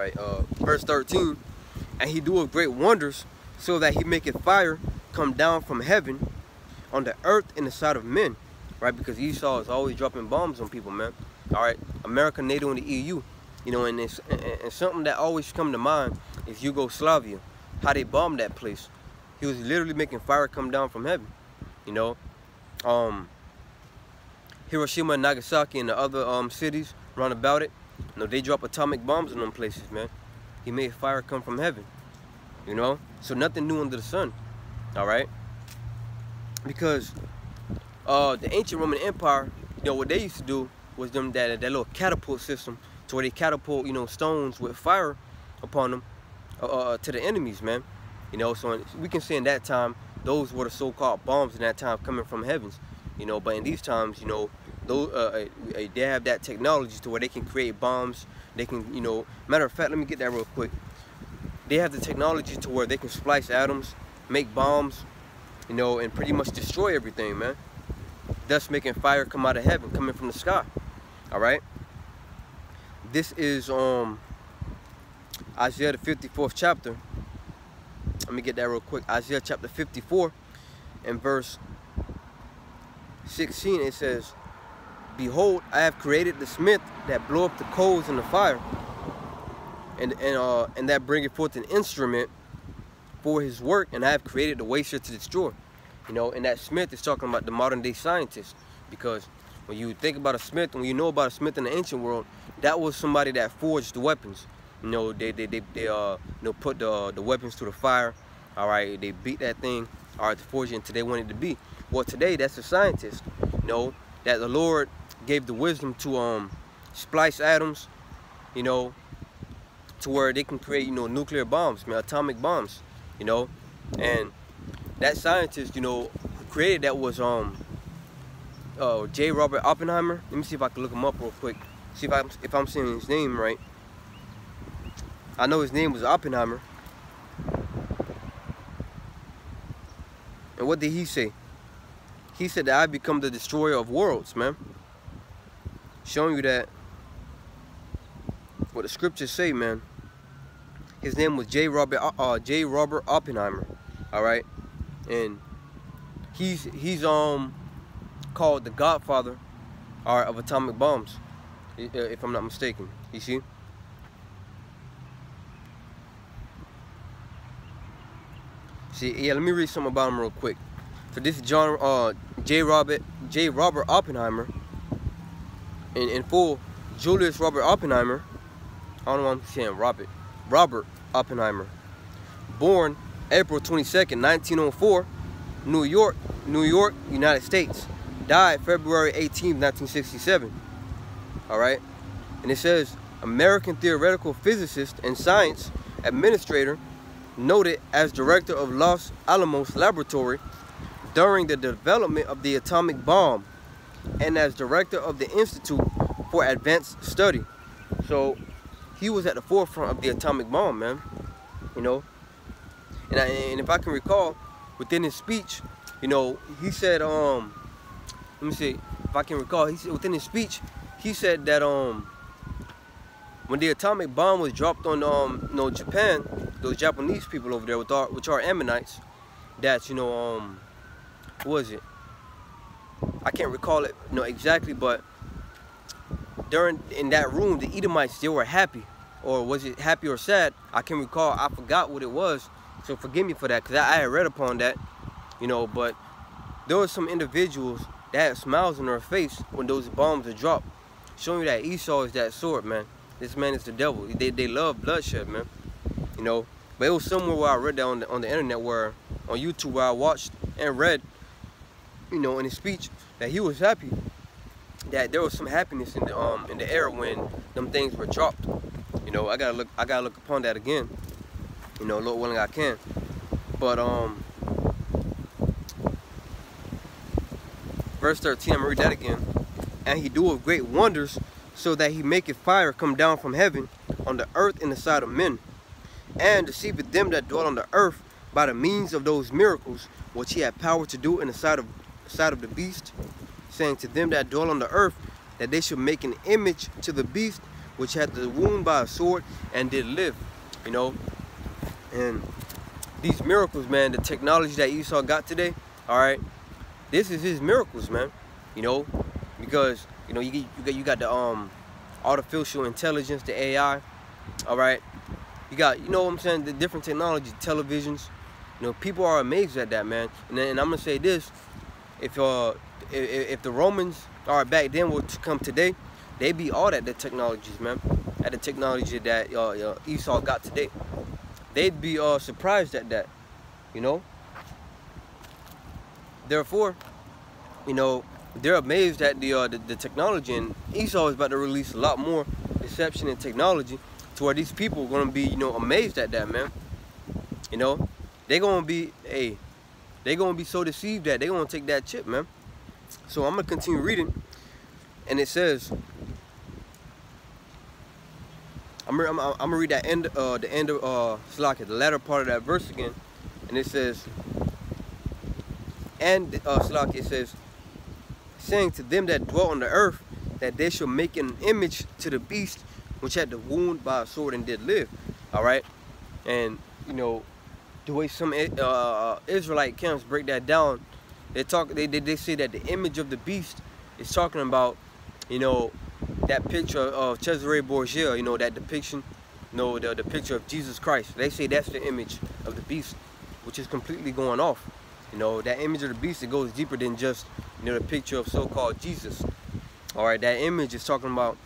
right, uh, verse 13, and he doeth great wonders so that he maketh fire come down from heaven on the earth in the sight of men, right? Because Esau is always dropping bombs on people, man. All right, America, NATO, and the EU, you know, and, it's, and, and something that always come to mind is Yugoslavia, how they bombed that place. He was literally making fire come down from heaven, you know. Um, Hiroshima and Nagasaki and the other um, cities run about it, you know, they drop atomic bombs in them places, man. He made fire come from heaven, you know. So nothing new under the sun, all right? Because uh, the ancient Roman Empire, you know, what they used to do was them that, that little catapult system to where they catapult, you know, stones with fire upon them uh, uh, to the enemies, man. You know, so we can say in that time, those were the so-called bombs in that time coming from heavens. You know, but in these times, you know, those uh, they have that technology to where they can create bombs. They can, you know, matter of fact, let me get that real quick. They have the technology to where they can splice atoms, make bombs, you know, and pretty much destroy everything, man. Thus making fire come out of heaven, coming from the sky. All right. This is um Isaiah the 54th chapter. Let me get that real quick. Isaiah chapter 54 and verse 16 it says, Behold, I have created the smith that blow up the coals in the fire, and and uh and that bringeth forth an instrument for his work, and I have created the waster to destroy. You know, and that smith is talking about the modern day scientist, because when you think about a smith, when you know about a smith in the ancient world, that was somebody that forged the weapons. You know, they they they, they uh you know put the the weapons to the fire. All right, they beat that thing. All right, to forge it into they wanted to be. Well, today that's a scientist. You know that the Lord gave the wisdom to um splice atoms. You know, to where they can create you know nuclear bombs, man, atomic bombs. You know, and that scientist, you know, who created that was um uh, J. Robert Oppenheimer. Let me see if I can look him up real quick. See if I'm if I'm saying his name right. I know his name was Oppenheimer. And what did he say? He said that I become the destroyer of worlds, man. Showing you that what the scriptures say, man. His name was J. Robert uh, uh J. Robert Oppenheimer. All right, and he's he's um called the Godfather, all right, of atomic bombs, if I'm not mistaken. You see. See, yeah, let me read something about him real quick. So this is John uh, J. Robert J. Robert Oppenheimer. In in full, Julius Robert Oppenheimer. I don't know why I'm saying Robert. Robert Oppenheimer. Born April 22nd, 1904, New York, New York, United States. Died February 18, 1967. All right. And it says, American theoretical physicist and science administrator noted as director of Los Alamos Laboratory during the development of the atomic bomb and as director of the Institute for Advanced Study. So he was at the forefront of the atomic bomb, man. You know, and, I, and if I can recall, within his speech, you know, he said, um, let me see, if I can recall, he said within his speech, he said that um, when the atomic bomb was dropped on um, you know, Japan, those Japanese people over there, with our, which are Ammonites, that you know, um, what was it? I can't recall it, you know, exactly, but during in that room, the Edomites they were happy, or was it happy or sad? I can recall. I forgot what it was, so forgive me for that, cause I, I had read upon that, you know. But there were some individuals that had smiles on their face when those bombs are dropped, showing you that Esau is that sort, man. This man is the devil. They they love bloodshed, man. You know. But it was somewhere where I read that on the on the internet, where on YouTube, where I watched and read, you know, in his speech that he was happy that there was some happiness in the um in the air when them things were dropped. You know, I gotta look I gotta look upon that again. You know, Lord willing I can. But um verse 13, I'm gonna read that again. And he doeth great wonders, so that he maketh fire come down from heaven on the earth in the sight of men, and deceiveth them that dwell on the earth by the means of those miracles which he had power to do in the sight of sight of the beast saying to them that dwell on the earth, that they should make an image to the beast which had the wound by a sword and did live. You know, and these miracles, man, the technology that Esau got today, all right, this is his miracles, man. You know, because you know you you got you got the um artificial intelligence, the AI, all right. You got, you know what I'm saying, the different technology, televisions. You know, people are amazed at that, man. And, and I'm gonna say this: if uh if, if the Romans are back then would come today, they'd be all at the technologies, man. At the technology that uh, Esau got today. They'd be uh, surprised at that, you know. Therefore, you know, they're amazed at the, uh, the, the technology, and Esau is about to release a lot more deception and technology to where these people are gonna be, you know, amazed at that, man. You know, they're gonna be, hey, they gonna be so deceived that they're gonna take that chip, man. So I'm gonna continue reading, and it says, I'm I'm, I'm gonna read that end, uh, the end of uh, the latter part of that verse again, and it says, and uh, Slakia, it says, saying to them that dwell on the earth, that they shall make an image to the beast which had the wound by a sword and did live. All right, and you know the way some uh, Israelite camps break that down they talk. They, they they say that the image of the beast is talking about, you know, that picture of Cesare Borgia. You know that depiction. You know the the picture of Jesus Christ. They say that's the image of the beast, which is completely going off. You know that image of the beast. It goes deeper than just you know the picture of so-called Jesus. All right, that image is talking about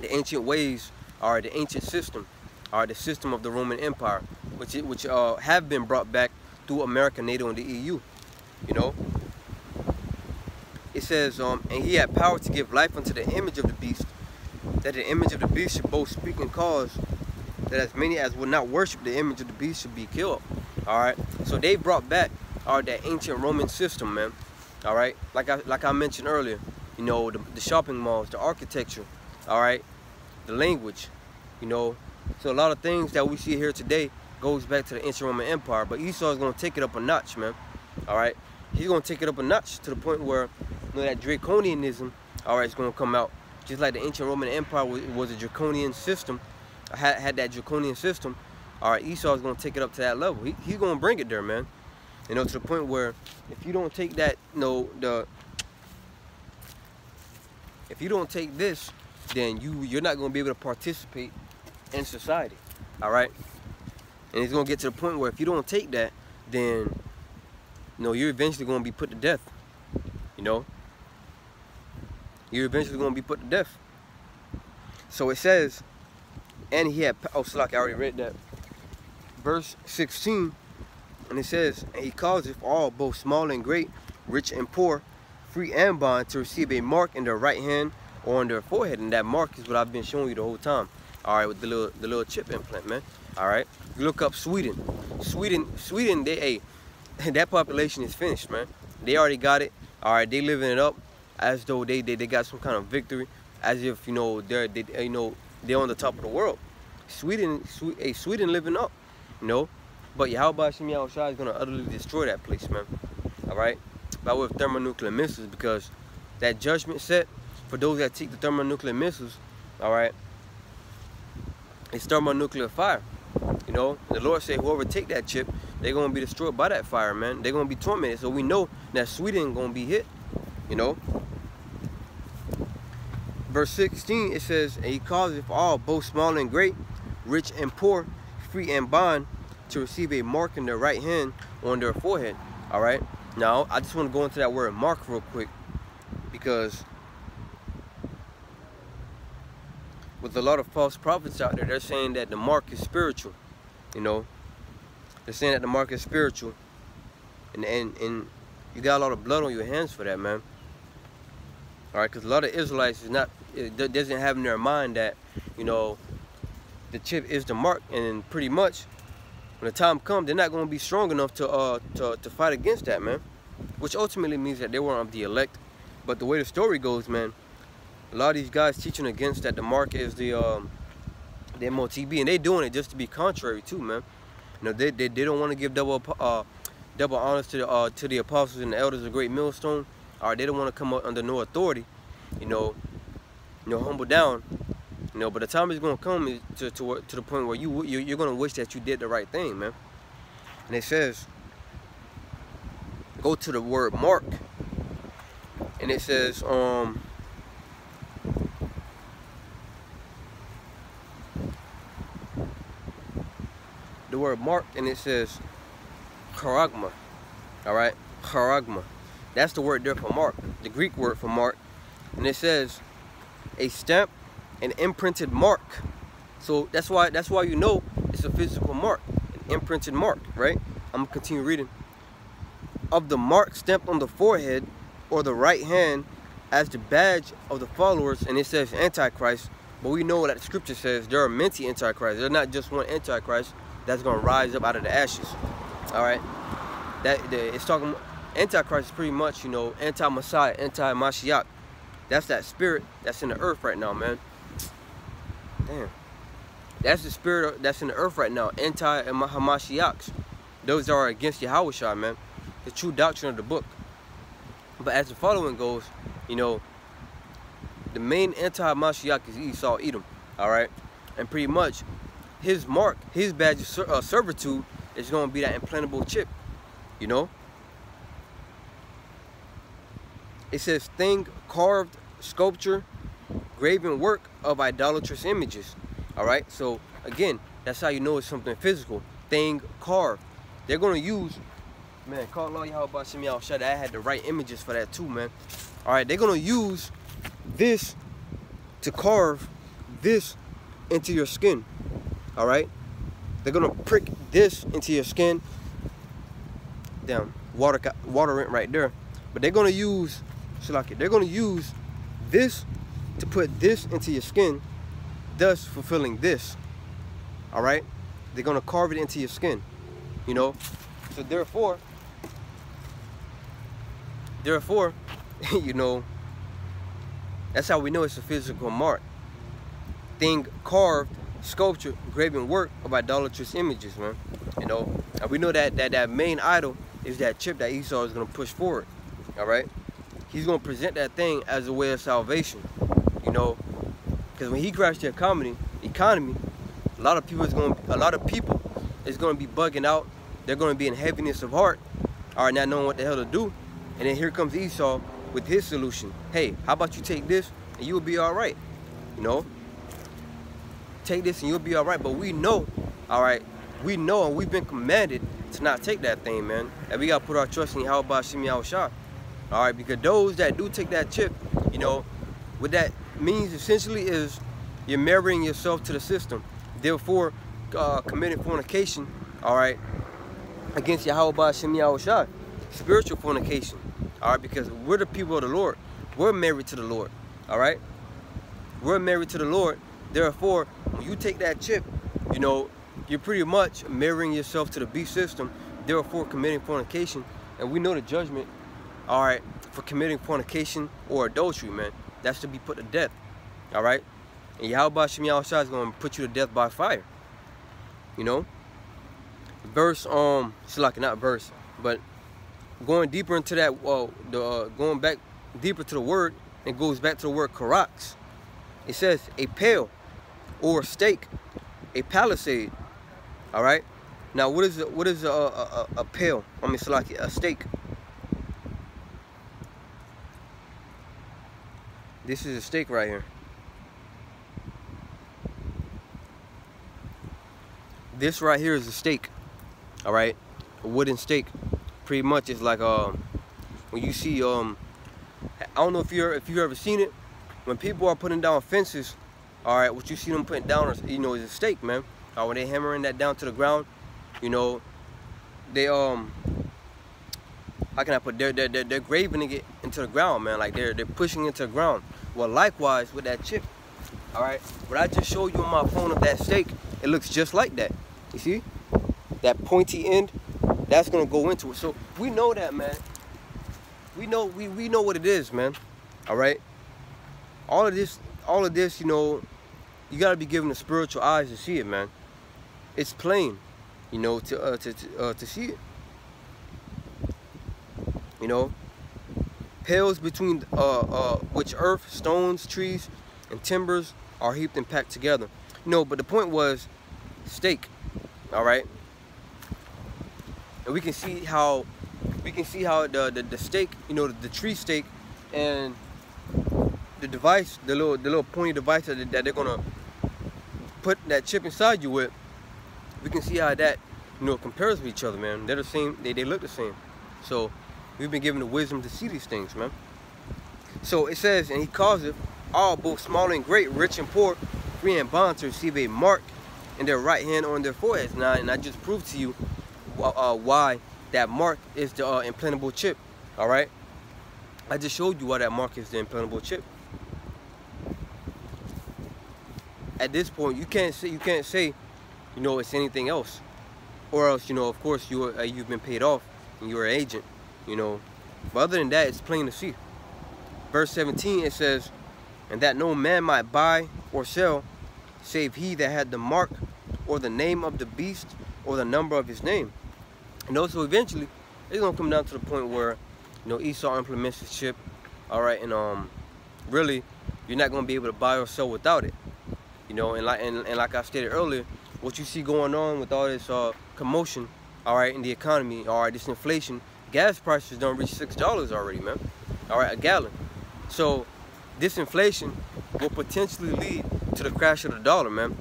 the ancient ways, or the ancient system, or the system of the Roman Empire, which which uh, have been brought back through America, NATO, and the EU you know. It says, um, and he had power to give life unto the image of the beast, that the image of the beast should both speak and cause that as many as would not worship the image of the beast should be killed. Alright. So they brought back our that ancient Roman system, man. Alright. Like I like I mentioned earlier, you know, the, the shopping malls, the architecture, alright, the language, you know. So a lot of things that we see here today goes back to the ancient Roman Empire. But Esau is gonna take it up a notch, man. Alright he's gonna take it up a notch to the point where you know that draconianism, all right, is gonna come out. Just like the ancient Roman Empire was, a draconian system, had, had that draconian system. All right, Esau is gonna take it up to that level. He, he's gonna bring it there, man. You know, to the point where if you don't take that, you know, the if you don't take this, then you you're not gonna be able to participate in society. All right, and it's gonna get to the point where if you don't take that, then you know, you're eventually going to be put to death. You know? You're eventually going to be put to death. So it says, and he had, oh, Slack, I already read that. Verse 16, and it says, and he causeth all, both small and great, rich and poor, free and bond, to receive a mark in their right hand or on their forehead. And that mark is what I've been showing you the whole time. All right, with the little the little chip implant, man. All right, look up Sweden. Sweden, Sweden, they a that population is finished, man. They already got it. All right, they living it up as though they they, they got some kind of victory, as if you know they're they you know they're on the top of the world. Sweden, a Sweden living up, you know. But Yahweh Shem Shah is gonna utterly destroy that place, man. All right, way of thermonuclear missiles, because that judgment set for those that take the thermonuclear missiles, all right, it's nuclear fire. You know, the Lord said, whoever take that chip, they're gonna be destroyed by that fire, man. They're gonna be tormented. So we know that Sweden gonna be hit. You know. Verse 16 it says, and he causeth all, both small and great, rich and poor, free and bond, to receive a mark in their right hand on their forehead. All right. Now I just want to go into that word mark real quick because with a lot of false prophets out there, they're saying that the mark is spiritual. You know, they're saying that the mark is spiritual, and and and you got a lot of blood on your hands for that, man. All right, because a lot of Israelites is not it doesn't have in their mind that you know the chip is the mark, and pretty much when the time comes, they're not going to be strong enough to uh to to fight against that, man. Which ultimately means that they weren't of the elect. But the way the story goes, man, a lot of these guys teaching against that the mark is the um the MOTB, and they doing it just to be contrary too, man. You know, they they, they don't want to give double uh double honors to the uh to the apostles and the elders of Great Millstone. Or they don't want to come up under no authority. You know, you know, humble down. You know, but the time is gonna come to to to the point where you, you you're gonna wish that you did the right thing, man. And it says, go to the word mark, and it says um the word mark and it says charagma. All right, charagma. That's the word there for mark, the Greek word for mark. And it says a stamp, an imprinted mark. So that's why that's why you know it's a physical mark, an imprinted mark, right? I'm gonna continue reading. Of the mark stamped on the forehead or the right hand as the badge of the followers, and it says Antichrist, but we know that the scripture says there are many Antichrists. There's not just one Antichrist that's gonna rise up out of the ashes. All right, that the, it's talking. Antichrist is pretty much, you know, anti-Messiah, anti-Mashiach. That's that spirit that's in the earth right now, man. Damn. That's the spirit that's in the earth right now, anti-Hamashiachs. Those are against Yahweh man. The true doctrine of the book. But as the following goes, you know, the main anti-Mashiach is Esau Edom, all right? And pretty much his mark, his badge of uh, servitude is going to be that implantable chip, you know? It says thing carved sculpture, graven work of idolatrous images. All right. So again, that's how you know it's something physical. Thing carved. They're gonna use, man. Call all y'all Allah Yahweh Shem Shad. I had the right images for that too, man. All right. They're gonna use this to carve this into your skin. All right. They're gonna prick this into your skin. Damn, water water rent right there. But they're gonna use Shalaki, they're to use this to put this into your skin, thus fulfilling this. All right? They're to carve it into your skin, you know? So therefore, therefore, you know, that's how we know it's a physical mark. Thing carved, sculpture, graven work of idolatrous images, man. You know, and we know that that, that main idol is that chip that Esau is going to push forward. All right? he's gonna present that thing as a way of salvation. You know, because when he crashed the economy, economy, a lot of people is going, to a lot of people is gonna be bugging out. They're gonna be in heaviness of heart, all right, not knowing what the hell to do. And then here comes Esau with his solution. Hey, how about you take this and you'll be all right? You know, take this and you'll be all right. But we know, all right, we know and we've been commanded to not take that thing, man. And we gotta put our trust in Yahweh Shimi Shah. All right, because those that do take that chip, you know, what that means essentially is you're marrying yourself to the system. Therefore, uh, committing fornication, all right, against Yahweh Shem Shah. Spiritual fornication, All right, because we're the people of the Lord. We're married to the Lord. All right, we're married to the Lord. Therefore, when you take that chip, you know, you're pretty much mirroring yourself to the beast system. Therefore, committing fornication, and we know the judgment. All right, for committing fornication or adultery, man, that's to be put to death. All right, and Yahweh Shem Yahushua is going to put you to death by fire. You know, verse um, it's like not verse, but going deeper into that, well, uh, the uh, going back deeper to the word, it goes back to the word karax. It says a pale or stake, a palisade. All right. Now, what is a, what is a, a, a? I mean, like a stake. This is a stake right here. This right here is a stake. All right, a wooden stake. Pretty much, it's like um, when you see um, I don't know if you're if you've ever seen it. When people are putting down fences, all right, what you see them putting down, is, you know, is a stake, man. Or when they hammering that down to the ground, you know, they um, how can I put? They're they're they're, they're graving it into the ground, man. Like they're they're pushing into the ground. Well, likewise with that chip, all right. What I just showed you on my phone of that stake, it looks just like that. You see, that pointy end, that's gonna go into it. So we know that, man. We know we we know what it is, man. All right. All of this, all of this, you know, you gotta be given the spiritual eyes to see it, man. It's plain, you know, to uh, to to, uh, to see it. You know, pales between uh, uh, which earth, stones, trees, and timbers are heaped and packed together. No, but the point was stake. All right, and we can see how we can see how the the, the stake, you know, the, the tree stake, and the device, the little the little pointy device that, that they're gonna put that chip inside you with, we can see how that you know compares with each other, man. They're the same. They they look the same. So we've been given the wisdom to see these things, man. So it says, and he calls it all, both small and great, rich and poor, free and bond, to receive a mark in their right hand or in their foreheads. Now, and I just proved to you uh, why that mark is the uh, implantable chip. All right. I just showed you why that mark is the implantable chip. At this point, you can't say you can't say, you know, it's anything else, or else you know, of course, you uh, you've been paid off and you're an agent, you know. But other than that, it's plain to see. Verse 17 it says, and that no man might buy or sell, save he that had the mark or the name of the beast or the number of his name. And also eventually, it's gonna come down to the point where, you know, Esau implements his chip, all right, and um, really, you're not gonna be able to buy or sell without it, you know, and like and, and like I stated earlier, what you see going on with all this uh, commotion, all right, in the economy, all right, this inflation, gas prices don't reach six dollars already, man, all right, a gallon. So this inflation will potentially lead to the crash of the dollar, man.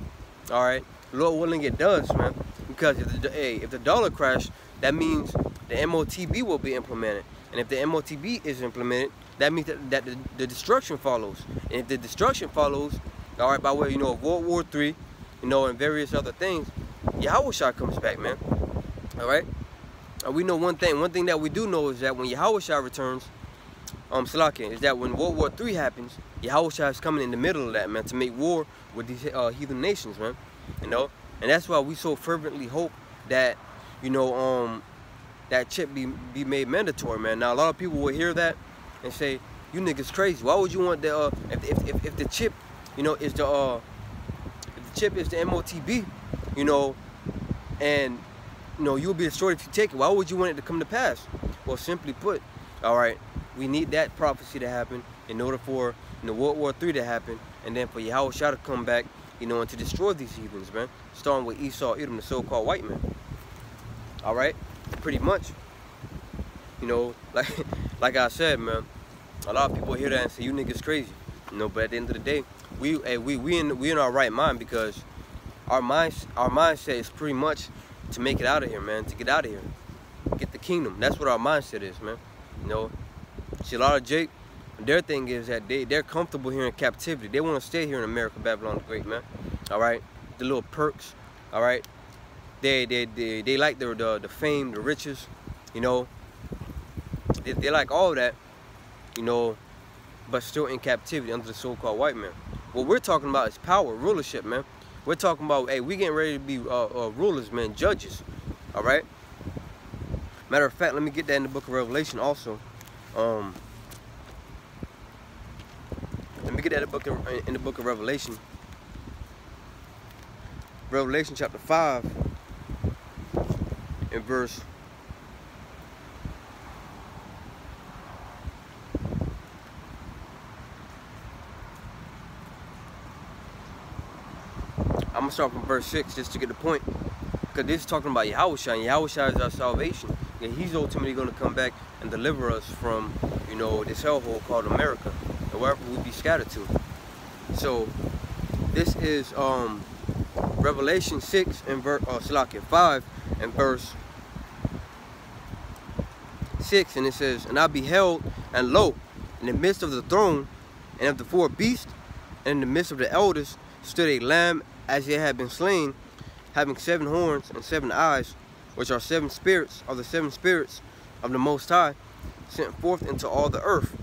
All right, Lord willing, it does, man. Because if the hey, if the dollar crash, that means the MOTB will be implemented. And if the MOTB is implemented, that means that, that the, the, destruction follows. And if the destruction follows, all right, by the way, you know, of World War III, you know, and various other things, Yahweh Shah comes back, man. All right? And we know one thing. One thing that we do know is that when Yahweh Shah returns, um, Salakin, is that when World War III happens, Yahweh Shah is coming in the middle of that, man, to make war with these uh, heathen nations, man. You know? And that's why we so fervently hope that you know, um, that chip be be made mandatory, man. Now a lot of people will hear that and say, "You niggas crazy. Why would you want the uh, if, if, if the chip, you know, is the uh, the chip is the MOTB, you know, and you know you'll be destroyed if you take it. Why would you want it to come to pass? Well, simply put, all right, we need that prophecy to happen in order for you know World War III to happen, and then for Yahweh Shah to come back, you know, and to destroy these heathens, man. Starting with Esau, Edom, the so-called white man all right pretty much you know like like i said man a lot of people hear that and say you niggas crazy you know but at the end of the day we hey, we we in we in our right mind because our mind our mindset is pretty much to make it out of here man to get out of here get the kingdom. That's what our mindset is man. You know see a lot of jake their thing is that they they're comfortable here in captivity. They want to stay here in america babylon the great man. All right? The little perks all right? They they they, they like the, the fame, the riches, you know. They, they like all that, you know, but still in captivity under the so-called white man. What we're talking about is power, rulership, man. We're talking about, hey, we getting ready to be uh, uh, rulers, man, judges, all right? Matter of fact, let me get that in the book of Revelation also. Um, let me get that in the book of, in the book of Revelation. Revelation chapter 5 and verse I'm gonna start from verse 6 just to get the point. Because this is talking about Yahushua, and Yahushua is our salvation. And he's ultimately gonna come back and deliver us from, you know, this hellhole called America, and wherever we be scattered to. So this is um Revelation 6 and verse uh Salakia 5 and verse 6, and it says, And I beheld, and lo, in the midst of the throne and of the four beasts, and in the midst of the elders, stood a lamb as it had been slain, having seven horns and seven eyes, which are seven spirits of the seven spirits of the Most High, sent forth into all the earth.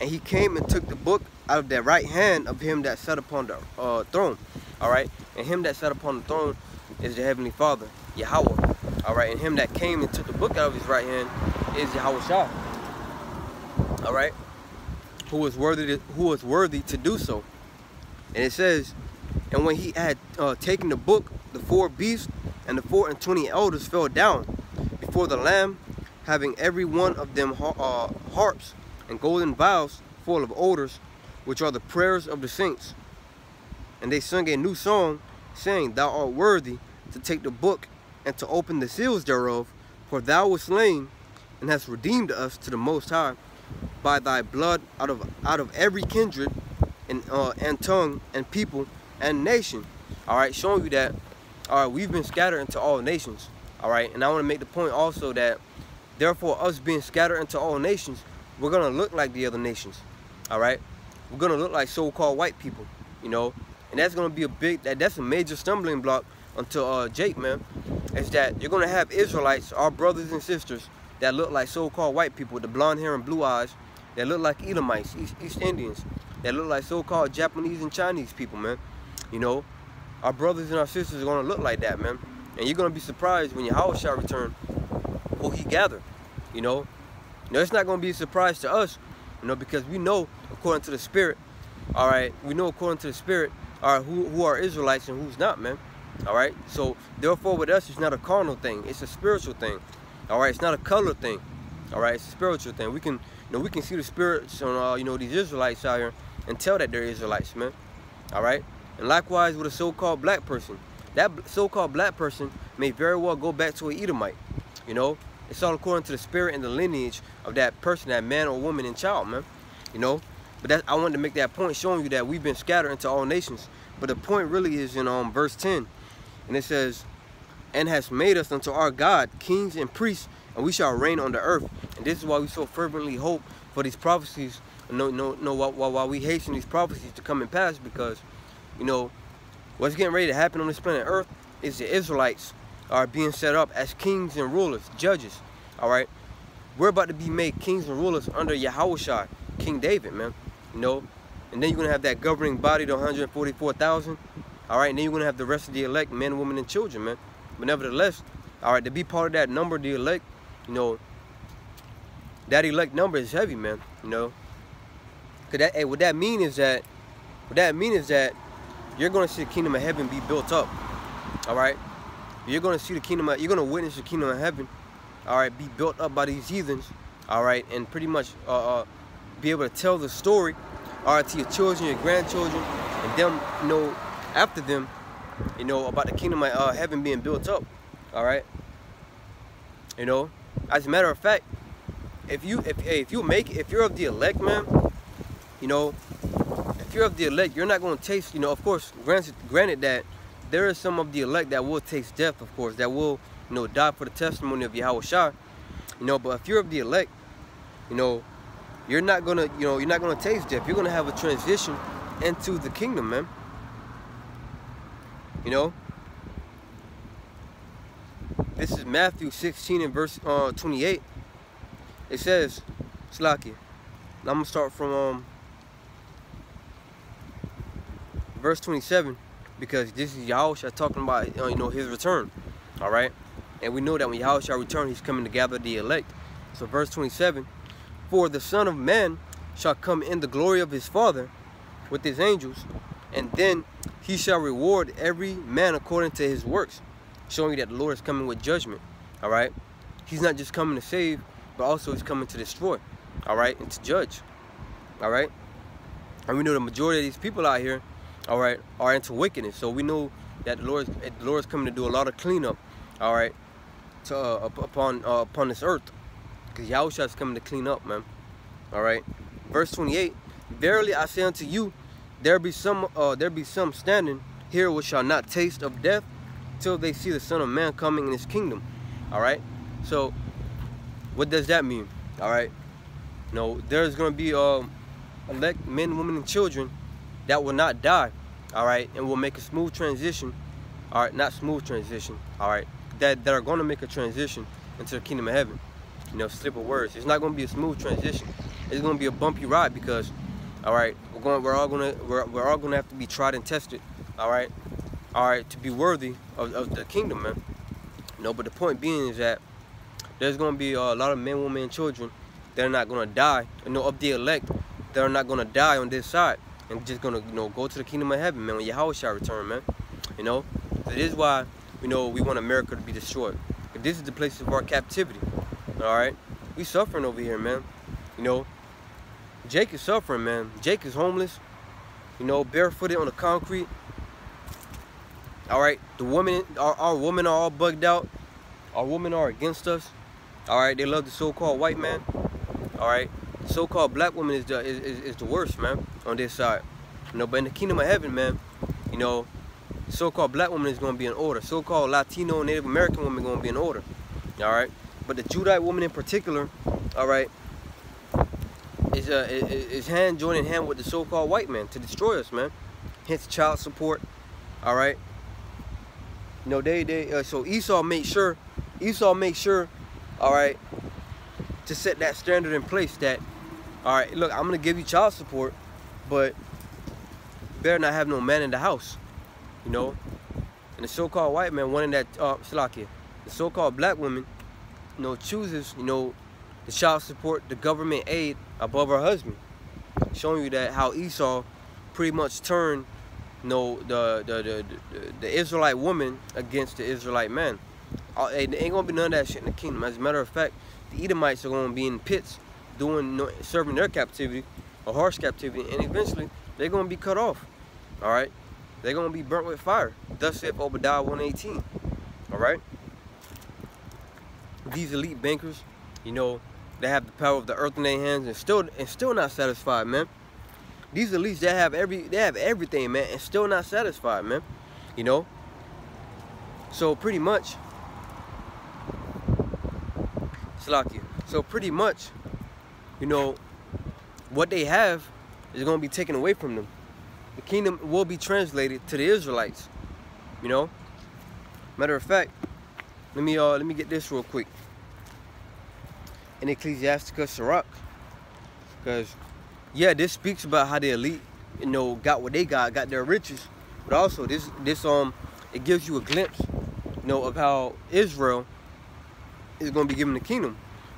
And he came and took the book out of the right hand of him that sat upon the uh, throne. All right, and him that sat upon the throne is the heavenly Father, Yahweh. All right, and him that came and took the book out of his right hand is Yahweh Shah. All right, who was worthy to, who was worthy to do so. And it says, and when he had uh, taken the book, the four beasts and the four and twenty elders fell down before the Lamb, having every one of them uh, harps and golden vials full of odors, which are the prayers of the saints. And they sung a new song, saying, Thou art worthy to take the book and to open the seals thereof, for thou wast slain and hast redeemed us to the Most High by thy blood out of out of every kindred and uh, and tongue and people and nation. All right, showing you that, all right, we've been scattered into all nations. All right, and I want to make the point also that, therefore, us being scattered into all nations, we're gonna look like the other nations. All right, we're gonna look like so-called white people. You know, and that's gonna be a big that that's a major stumbling block until uh, Jake, man. Is that you're gonna have Israelites, our brothers and sisters, that look like so-called white people with the blonde hair and blue eyes, that look like Edomites, East, East Indians, that look like so-called Japanese and Chinese people, man. You know, our brothers and our sisters are going to look like that, man. And you're going to be surprised when your house shall return who he gathered, you know. Know, it's not going to be a surprise to us, you know, because we know, according to the Spirit, all right, we know according to the Spirit, all right, who, who are Israelites and who's not, man. All right, so therefore with us, it's not a carnal thing. It's a spiritual thing. All right, it's not a color thing. All right, it's a spiritual thing. We can, you know, we can see the spirits on, uh, you know, these Israelites out here and tell that they're Israelites, man. All right, and likewise with a so-called black person. That so-called black person may very well go back to an Edomite. You know, it's all according to the spirit and the lineage of that person, that man or woman and child, man. You know, but that I wanted to make that point showing you that we've been scattered into all nations. But the point really is in um, verse 10. And it says, and has made us unto our God kings and priests, and we shall reign on the earth. And this is why we so fervently hope for these prophecies. No, no, no. While, while we hasten these prophecies to come and pass, because you know, what's getting ready to happen on this planet Earth is the Israelites are being set up as kings and rulers, judges. All right, we're about to be made kings and rulers under Yahushua, King David, man. You know, and then you're gonna have that governing body, the 144,000. All right, and then you're gonna have the rest of the elect, men, women, and children, man. But nevertheless, all right, to be part of that number, the elect, you know, that elect number is heavy, man. You know, cause that, hey, what that mean is that, what that mean is that you're going to see the kingdom of heaven be built up. All right? You're going to see the kingdom of, you're going to witness the kingdom of heaven, all right, be built up by these heathens, all right, and pretty much uh, uh, be able to tell the story, all right, to your children, your grandchildren, and them you know after them, you know, about the kingdom of uh, heaven being built up, all right? You know, as a matter of fact, if you if if you make if you're of the elect, man, you know, if you're of the elect, you're not going to taste, you know, of course, granted, granted that there is some of the elect that will taste death, of course, that will, you know, die for the testimony of Yahweh Shah. You know, but if you're of the elect, you know, you're not gonna, you know, you're not gonna taste death. You're gonna have a transition into the kingdom, man. You know? This is Matthew 16 and verse uh, 28. it says, Slaki. I'm gonna start from um, verse 27 because this is Yahushua talking about uh, you know his return. All right, and we know that when Yahushua return, he's coming to gather the elect. So verse 27, for the Son of Man shall come in the glory of his Father with his angels, and then he shall reward every man according to his works, showing you that the Lord is coming with judgment. All right, he's not just coming to save, but also he's coming to destroy. All right, and to judge. All right, and we know the majority of these people out here, all right, are into wickedness. So we know that the Lord, the Lord is coming to do a lot of cleanup. All right, to uh, upon uh, upon this earth, because Yahushua is coming to clean up, man. All right, verse 28. Verily I say unto you, there be some uh, there be some standing here which shall not taste of death till they see the Son of Man coming in his kingdom. All right. So what does that mean? All right. No, there's gonna be um elect men, women, and children that will not die. All right, and will make a smooth transition. All right, not smooth transition. All right, that that are gonna make a transition into the kingdom of heaven. You know, slip of words. It's not gonna be a smooth transition. It's gonna be a bumpy ride because all right we're going we're all gonna we're, we're all gonna have to be tried and tested all right all right to be worthy of, of the kingdom man You no but the point being is that there's gonna be a lot of men women and children that are not gonna die you know of the elect that are not gonna die on this side and just gonna you know go to the kingdom of heaven man. When Yahweh shall return man. You know? It is why you know we want America to be destroyed. If this is the place of our captivity all right? We suffering over here man. You know? Jake is suffering, man. Jake is homeless, you know, barefooted on the concrete. All right, the women, our, our women are all bugged out. Our women are against us. All right, they love the so-called white man. All right, so-called black woman is the is, is, the worst, man, on this side. You know, but in the kingdom of heaven, man, you know, so-called black woman is going to be in order. So-called Latino Native American woman going to be in order. All right, but the Judite woman in particular, all right, is, uh, is hand joining hand with the so-called white man to destroy us, man. Hence child support, all right. You know, they, they, uh, so Esau made sure, Esau made sure, all right, to set that standard in place that, all right, look, I'm gonna give you child support, but better not have no man in the house, you know. And the so-called white man wanted that, uh, Salakia, the so-called black woman, you know, chooses, you know, the child support, the government aid above her husband. Showing you that how Esau pretty much turned you know, the, the, the, the, the Israelite woman against the Israelite man. Uh, ain't gonna be none of that shit in the kingdom. As a matter of fact, the Edomites are gonna be in pits doing serving their captivity, a harsh captivity, and eventually they're gonna be cut off. All right, they're gonna be burnt with fire. Thus saith Obadiah 118. All right. These elite bankers, you know, they have the power of the earth in their hands and still and still not satisfied, man. These elites they have every they have everything, man, and still not satisfied, man. You know? So pretty much Slakia. So pretty much, you know, what they have is gonna be taken away from them. The kingdom will be translated to the Israelites. You know? Matter of fact, let me uh let me get this real quick in Ecclesiasticus Sirach. Because, yeah, this speaks about how the elite, you know, got what they got, got their riches. But also, this, this um, it gives you a glimpse, you know, of how Israel is going to be given the kingdom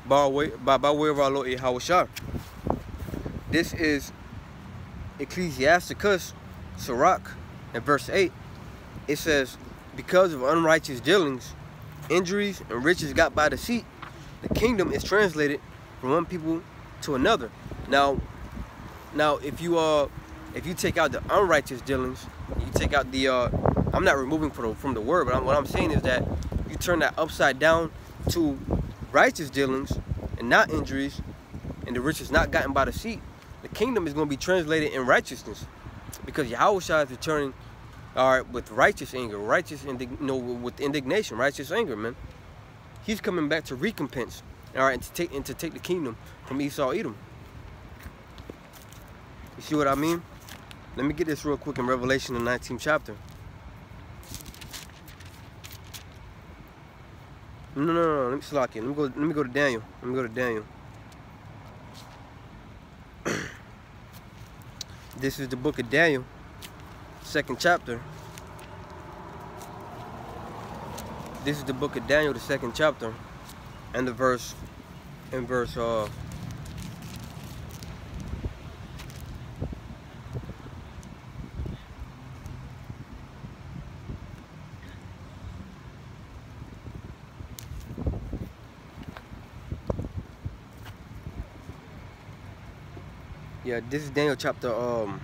by way, by, by way of our Lord Yahushua. This is Ecclesiasticus Sirach, in verse 8. It says, because of unrighteous dealings, injuries, and riches got by deceit, the kingdom is translated from one people to another. Now, now if you uh if you take out the unrighteous dealings, you take out the uh I'm not removing from the, from the word, but I'm, what I'm saying is that you turn that upside down to righteous dealings and not injuries, and the riches not gotten by the. The kingdom is going to be translated in righteousness, because Yahweh is returning, all right, with righteous anger, righteous, indig- know, with indignation, righteous anger, man. He's coming back to recompense, all right, and to take and to take the kingdom from Esau Edom. You see what I mean? Let me get this real quick in Revelation, the 19th chapter. No, no, no. Let me slot in. Let me go. Let me go to Daniel. Let me go to Daniel. this is the book of Daniel, second chapter. This is the book of Daniel, the second chapter, and the verse, and verse uh, Yeah, this is Daniel chapter um,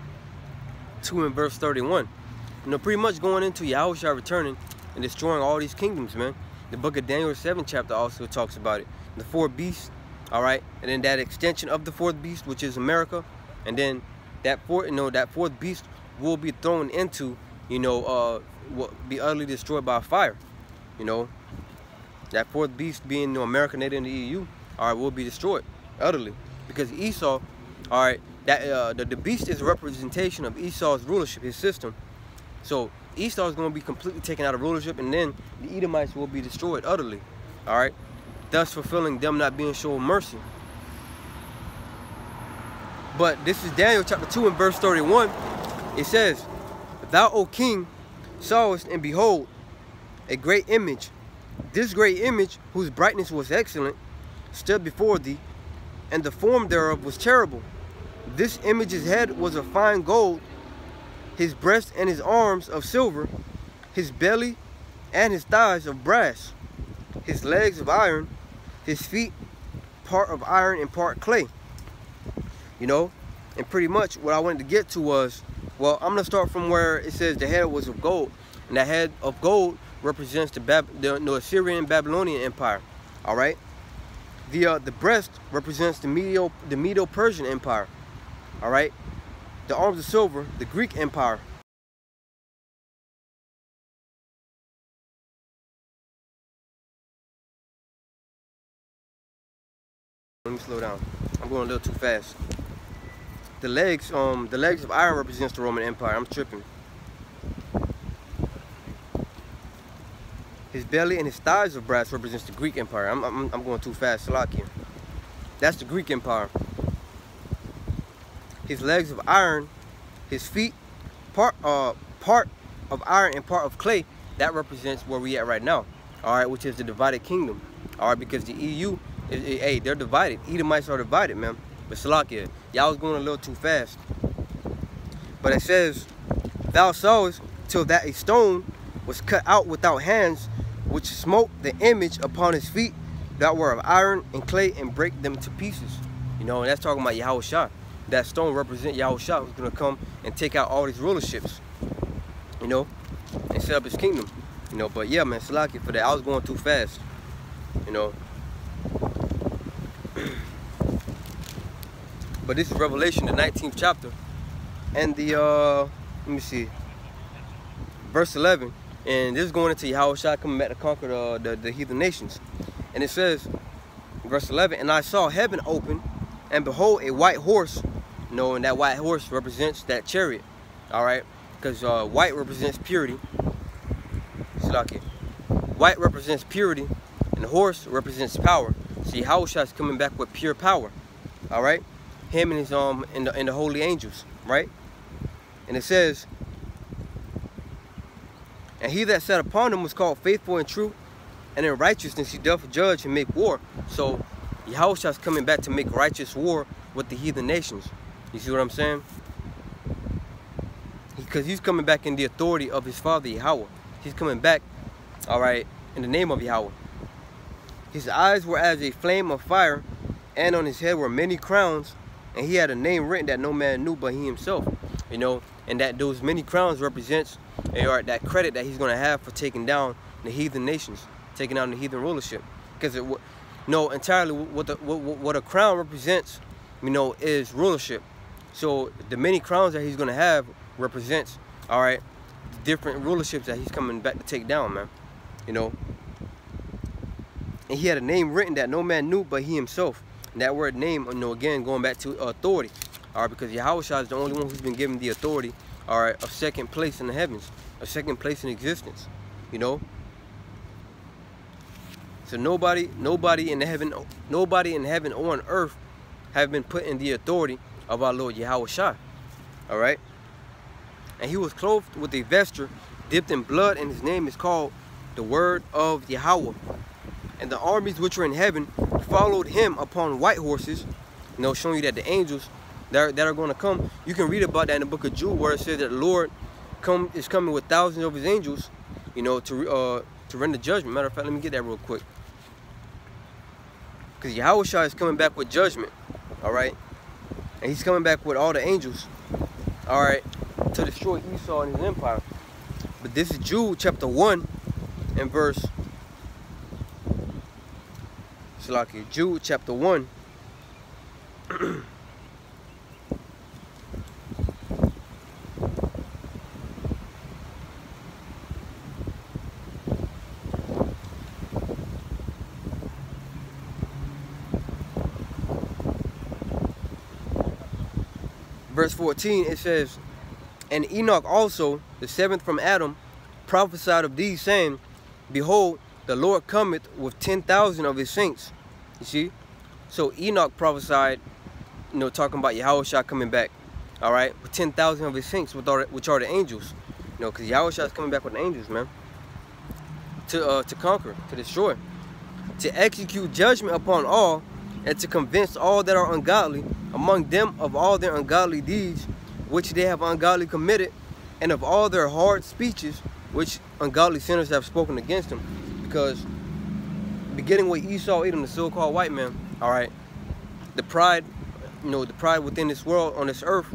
2 and verse 31. You know, pretty much going into Yahushua returning and destroying all these kingdoms, man. The book of Daniel 7 chapter also talks about it. The four beasts, all right? And then that extension of the fourth beast, which is America. And then that fourth, you know, that fourth beast will be thrown into, you know, uh, will be utterly destroyed by fire. You know, that fourth beast being you know, America, NATO, and the EU, all right, will be destroyed utterly. Because Esau, all right, that uh, the, the beast is a representation of Esau's rulership, his system. So Esau is going to be completely taken out of rulership, and then the Edomites will be destroyed utterly. All right, thus fulfilling them not being shown mercy. But this is Daniel chapter 2 and verse 31. It says, Thou, O king, sawest, and behold, a great image. This great image, whose brightness was excellent, stood before thee, and the form thereof was terrible. This image's head was of fine gold, his breast and his arms of silver, his belly and his thighs of brass, his legs of iron, his feet part of iron and part clay. You know, and pretty much what I wanted to get to was, well, I'm gonna start from where it says the head was of gold, and the head of gold represents the, Bab the, the Assyrian Babylonian Empire. All right, the uh, the breast represents the Medo the Medo Persian Empire. All right. The arms of silver, the Greek Empire. Let me slow down. I'm going a little too fast. The legs, um, the legs of iron represents the Roman Empire. I'm tripping. His belly and his thighs of brass represents the Greek Empire. I'm, I'm, I'm going too fast. Salakia. That's the Greek Empire his legs of iron, his feet, part uh part of iron and part of clay, that represents where we at right now. All right, which is the divided kingdom. All right, because the EU, hey, they're divided. Edomites are divided, man. But Salakia, y'all was going a little too fast. But it says, Thou sawest till that a stone was cut out without hands, which smote the image upon his feet that were of iron and clay and break them to pieces. You know, and that's talking about Yahweh Shah that stone represent Yahushua who's to come and take out all these rulerships, you know, and set up his kingdom, you know. But yeah, man, Salaki for that. I was going too fast, you know. but this is Revelation, the 19th chapter, and the, uh, let me see, verse 11. And this is going into Yahushua coming back to conquer the, the, the heathen nations. And it says, verse 11, And I saw heaven open, and behold, a white horse knowing that white horse represents that chariot, all right? Because uh, white represents purity. Slaki. White represents purity, and the horse represents power. See, is coming back with pure power, all right? Him and his um and the, and the holy angels, right? And it says, and he that sat upon him was called faithful and true, and in righteousness he doth judge and make war. So is coming back to make righteous war with the heathen nations. You see what I'm saying? Because he's coming back in the authority of his father, Yahweh. He's coming back, all right, in the name of Yahweh. His eyes were as a flame of fire, and on his head were many crowns, and he had a name written that no man knew but he himself. You know, and that those many crowns represents or that credit that he's going to have for taking down the heathen nations, taking down the heathen rulership. Because it, no, entirely what the what, what a crown represents, you know, is rulership. So the many crowns that he's gonna have represents, all right, different rulerships that he's coming back to take down, man. You know. And he had a name written that no man knew but he himself. And that word name, you know, again, going back to authority. All right, because Yahweh is the only one who's been given the authority, all right, of second place in the heavens, a second place in existence, you know. So nobody, nobody in heaven, nobody in heaven or on earth have been put in the authority of our Lord Yahweh. All right. And he was clothed with a vesture dipped in blood, and his name is called the Word of Yahweh. And the armies which were in heaven followed him upon white horses. You know, showing you that the angels that are, that are going to come. You can read about that in the book of Jude, where it says that the Lord come is coming with thousands of his angels. You know, to uh, to render judgment. Matter of fact, let me get that real quick. Because Yahweh is coming back with judgment. All right. And he's coming back with all the angels. All right. To destroy Esau and his empire. But this is Jude chapter 1 and verse. Like Jude chapter 1. verse 14, it says, And Enoch also, the seventh from Adam, prophesied of these, saying, Behold, the Lord cometh with 10,000 of his saints. You see? So Enoch prophesied, you know, talking about Yahweh coming back, all right, with 10,000 of his saints, which are the angels. You know, because Yahweh is coming back with the angels, man, to, uh, to conquer, to destroy, to execute judgment upon all, and to convince all that are ungodly among them of all their ungodly deeds which they have ungodly committed, and of all their hard speeches which ungodly sinners have spoken against them Because beginning with Esau, eating the so-called white man, all right, the pride, you know, the pride within this world, on this earth,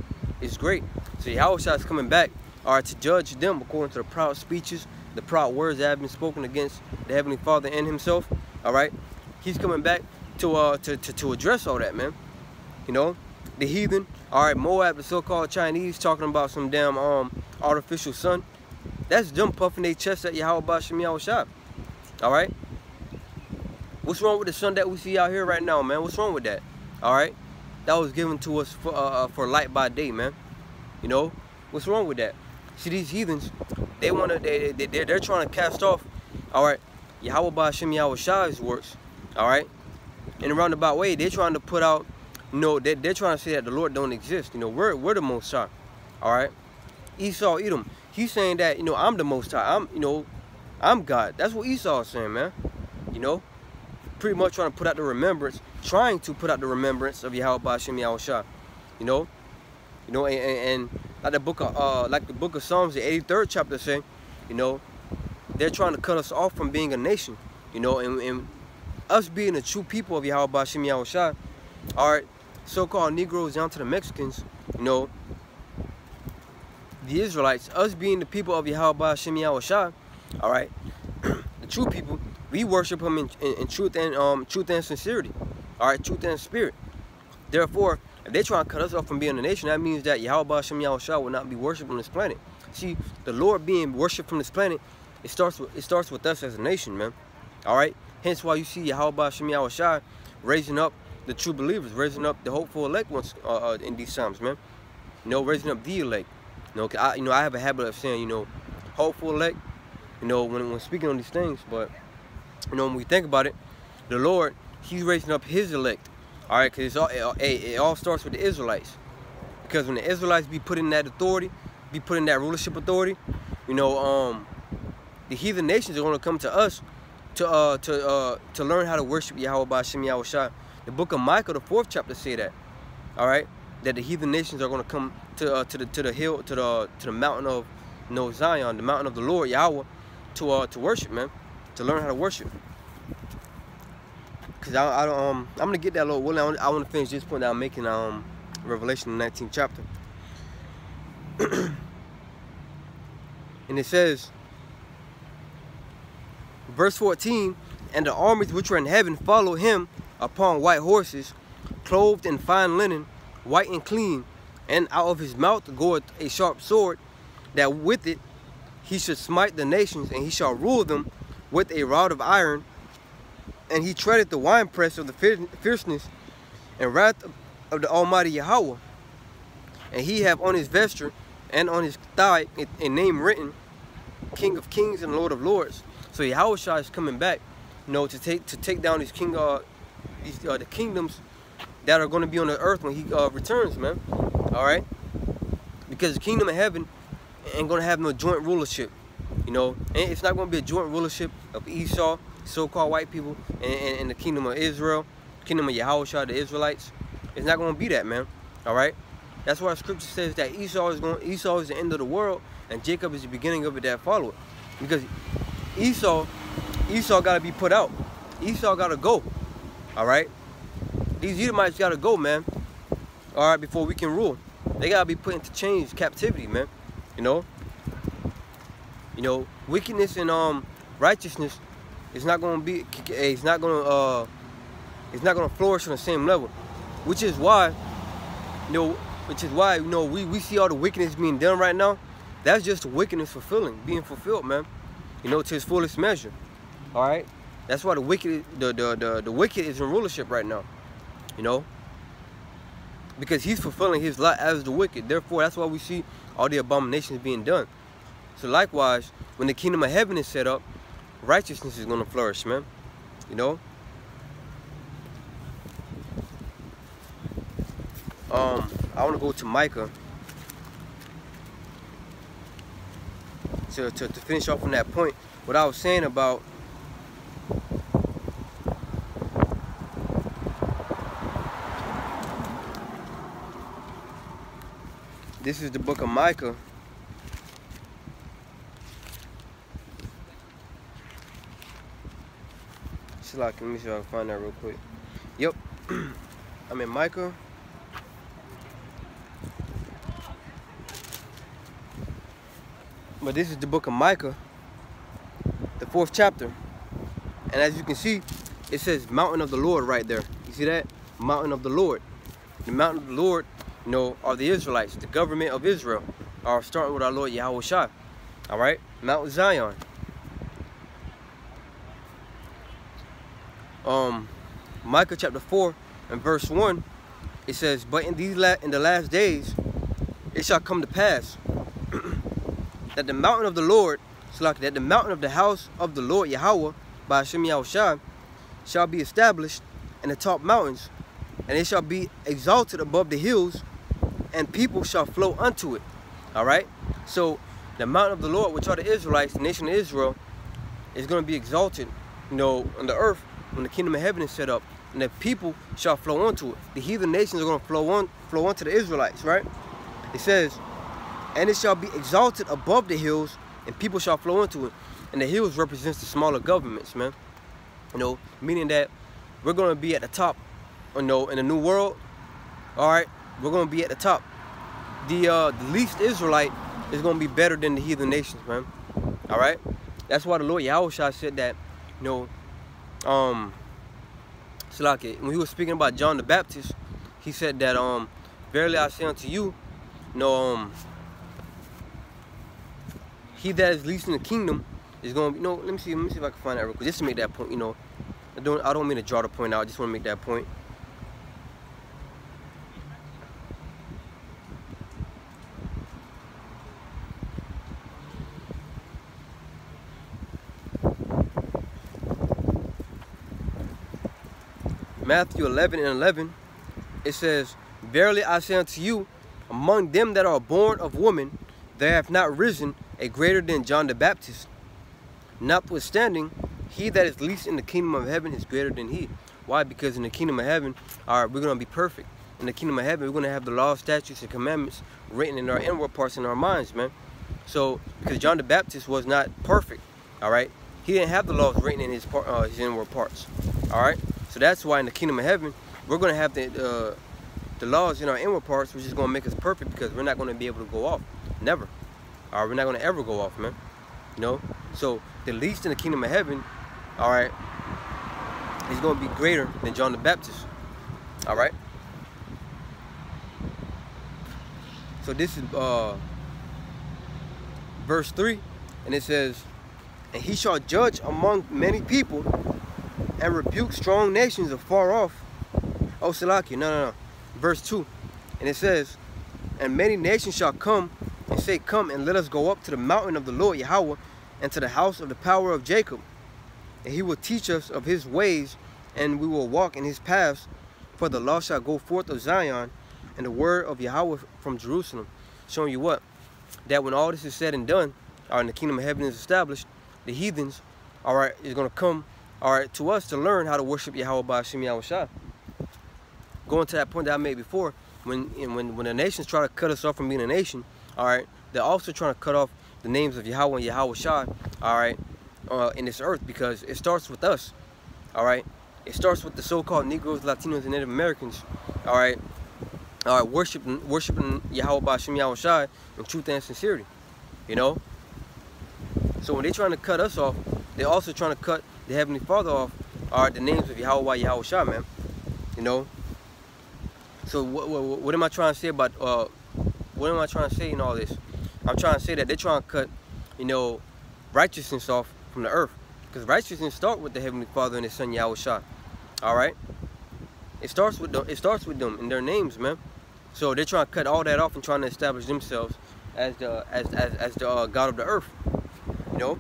is great. So Yahweh is coming back, all right, to judge them according to the proud speeches, the proud words that have been spoken against the Heavenly Father and himself, all right? He's coming back to, uh, to, to, to address all that, man. You know, the heathen. All right, Moab, the so-called Chinese, talking about some damn um artificial sun. That's them puffing their chest at Yahweh Bashim Yahweh shop. All right. What's wrong with the sun that we see out here right now, man? What's wrong with that? All right. That was given to us for, uh, uh for light by day, man. You know, what's wrong with that? See, these heathens, they want to, they, they, they're, they're trying to cast off, all right, Yahweh Bashim Yahweh Shai's works, all right? In a roundabout way, they're trying to put out no, they, they're trying to say that the Lord don't exist. You know, we're, we're the Most High. All right? Esau, Edom, he's saying that, you know, I'm the Most High. I'm, you know, I'm God. That's what Esau is saying, man. You know? Pretty much trying to put out the remembrance, trying to put out the remembrance of Yahweh Bashim Yahweh Shah. You know? You know, and, and, and, like the book of uh like the book of Psalms, the 83rd chapter say, you know, they're trying to cut us off from being a nation. You know, and, and us being the true people of Yahweh Bashim all right, so-called Negroes down to the Mexicans, you know, the Israelites, us being the people of Yahweh Shah, all right, the true people, we worship him in, in, in, truth and um truth and sincerity, all right, truth and spirit. Therefore, if they try to cut us off from being a nation, that means that Yahweh Shah will not be worshipped on this planet. See, the Lord being worshipped from this planet, it starts with it starts with us as a nation, man. All right. Hence why you see Yahweh Shem Shah raising up the true believers, raising up the hopeful elect ones uh, uh, in these psalms, man. You know, raising up the elect. You know, I, you know, I have a habit of saying, you know, hopeful elect. You know, when when speaking on these things, but you know, when we think about it, the Lord, He's raising up His elect. All right, because all it, it all starts with the Israelites. Because when the Israelites be put in that authority, be put in that rulership authority, you know, um, the heathen nations are going to come to us to uh to uh to learn how to worship Yahweh by Shem Yahweh Shah the book of Micah, the fourth chapter, say that. All right, that the heathen nations are going to come to uh, to the to the hill to the to the mountain of you know, Zion, the mountain of the Lord Yahweh, to uh to worship, man, to learn how to worship. Cause I, I don't um I'm gonna get that little. Well, I want to finish this point that I'm making um Revelation 19th chapter. and it says, verse 14, and the armies which were in heaven follow him upon white horses, clothed in fine linen, white and clean, and out of his mouth goeth a sharp sword, that with it he should smite the nations, and he shall rule them with a rod of iron. And he treaded the winepress of the fierceness and wrath of the Almighty Yahweh. And he have on his vesture and on his thigh a name written, King of Kings and Lord of Lords. So Yahweh is coming back, you know, to take to take down these king uh, these uh, the kingdoms that are going to be on the earth when he uh, returns, man. All right, Because the kingdom of heaven ain't gonna have no joint rulership. You know, and it's not gonna be a joint rulership of Esau, so-called white people, and, and, and, the kingdom of Israel, kingdom of Yahweh, the Israelites. It's not gonna be that, man. All right. That's why Scripture says that Esau is going. Esau is the end of the world, and Jacob is the beginning of it that follow it. Because Esau, Esau got to be put out. Esau got to go. All right. These Edomites got to go, man. All right, before we can rule, they got to be put into chains, captivity, man. You know. You know, wickedness and um righteousness is not going to be. It's not going to. uh It's not going to flourish on the same level, which is why. You know, which is why you know we we see all the wickedness being done right now. That's just wickedness fulfilling, being fulfilled, man. You know, to his fullest measure. All right. That's why the wicked, the the the, the wicked is in rulership right now. You know, because he's fulfilling his lot as the wicked. Therefore, that's why we see all the abominations being done. So likewise, when the kingdom of heaven is set up, righteousness is going to flourish, man. You know. Um, I want to go to Micah to, to, to finish off on that point. What I was saying about this is the book of Micah. Like, let me see if I can find that real quick. Yep. I'm in Micah. But this is the book of Micah, the fourth chapter. And as you can see, it says mountain of the Lord right there. You see that? Mountain of the Lord. The mountain of the Lord, you know, are the Israelites, the government of Israel, are starting with our Lord Yahweh. All right? Mount Zion. Um, Micah chapter 4 and verse 1, it says, But in these in the last days it shall come to pass that the mountain of the Lord, like that the mountain of the house of the Lord Yahweh by Hashem Yahushua shall be established in the top mountains, and it shall be exalted above the hills, and people shall flow unto it. All right. So the mountain of the Lord, which are the Israelites, the nation of Israel, is going to be exalted, you know, on the earth when the kingdom of heaven is set up, and the people shall flow onto it. The heathen nations are going to flow on, flow onto the Israelites, right? It says, and it shall be exalted above the hills, and people shall flow into it. And the hills represents the smaller governments, man. You know, meaning that we're gonna be at the top, you know, in the new world. All right, we're gonna be at the top. The uh, the least Israelite is gonna be better than the heathen nations, man. All right, that's why the Lord Yahushua said that, you know, um, Salaki, when he was speaking about John the Baptist, he said that, um, verily I say unto you, you know, um, he that is least in the kingdom is going to be, you know, let me see, let me see if I can find that real quick, just to make that point, you know. I don't, I don't mean to draw the point out, I just want to make that point. Matthew 11 and 11, it says, Verily I say unto you, among them that are born of woman, there have not risen a greater than John the Baptist. Notwithstanding, he that is least in the kingdom of heaven is greater than he. Why? Because in the kingdom of heaven, all right, we're going to be perfect. In the kingdom of heaven, we're going to have the law, statutes, and commandments written in our inward parts in our minds, man. So, because John the Baptist was not perfect, all right? He didn't have the laws written in his, part, uh, his inward parts, all right? So that's why in the kingdom of heaven, we're going to have the, uh, the laws in our inward parts, which is going to make us perfect because we're not going to be able to go off. Never. All right, we're not going to ever go off, man. You know? So the least in the kingdom of heaven, all right, is going to be greater than John the Baptist. All right? So this is uh, verse 3, and it says, And he shall judge among many people and rebuke strong nations afar off. Oh, Salaki, no, no, no. Verse 2, and it says, And many nations shall come and say, Come and let us go up to the mountain of the Lord Yahweh and to the house of the power of Jacob. And he will teach us of his ways, and we will walk in his paths. For the law shall go forth of Zion, and the word of Yahweh from Jerusalem. showing you what? That when all this is said and done, right, in the kingdom of heaven is established, the heathens, all right, is going to come, all right, to us to learn how to worship Yahweh by Hashem Yahweh Going to that point that I made before, when when when the nations try to cut us off from being a nation, all right, they're also trying to cut off the names of Yahweh and Yahweh Shai, all right, uh, in this earth because it starts with us, all right. It starts with the so-called Negroes, Latinos, and Native Americans, all right, all right, worshiping worshiping Yahweh Bashim Yahweh Shai in truth and sincerity, you know. So when they're trying to cut us off, they're also trying to cut the Heavenly Father off, all right, the names of Yahweh Yahweh Shai, man, you know. So what, what, what am I trying to say about uh, what am I trying to say in all this? I'm trying to say that they're trying to cut, you know, righteousness off from the earth. Because righteousness start with the Heavenly Father and His Son Yahweh Shah. Alright? It starts with them, it starts with them in their names, man. So they're trying to cut all that off and trying to establish themselves as the as as, as the uh, God of the earth. You know?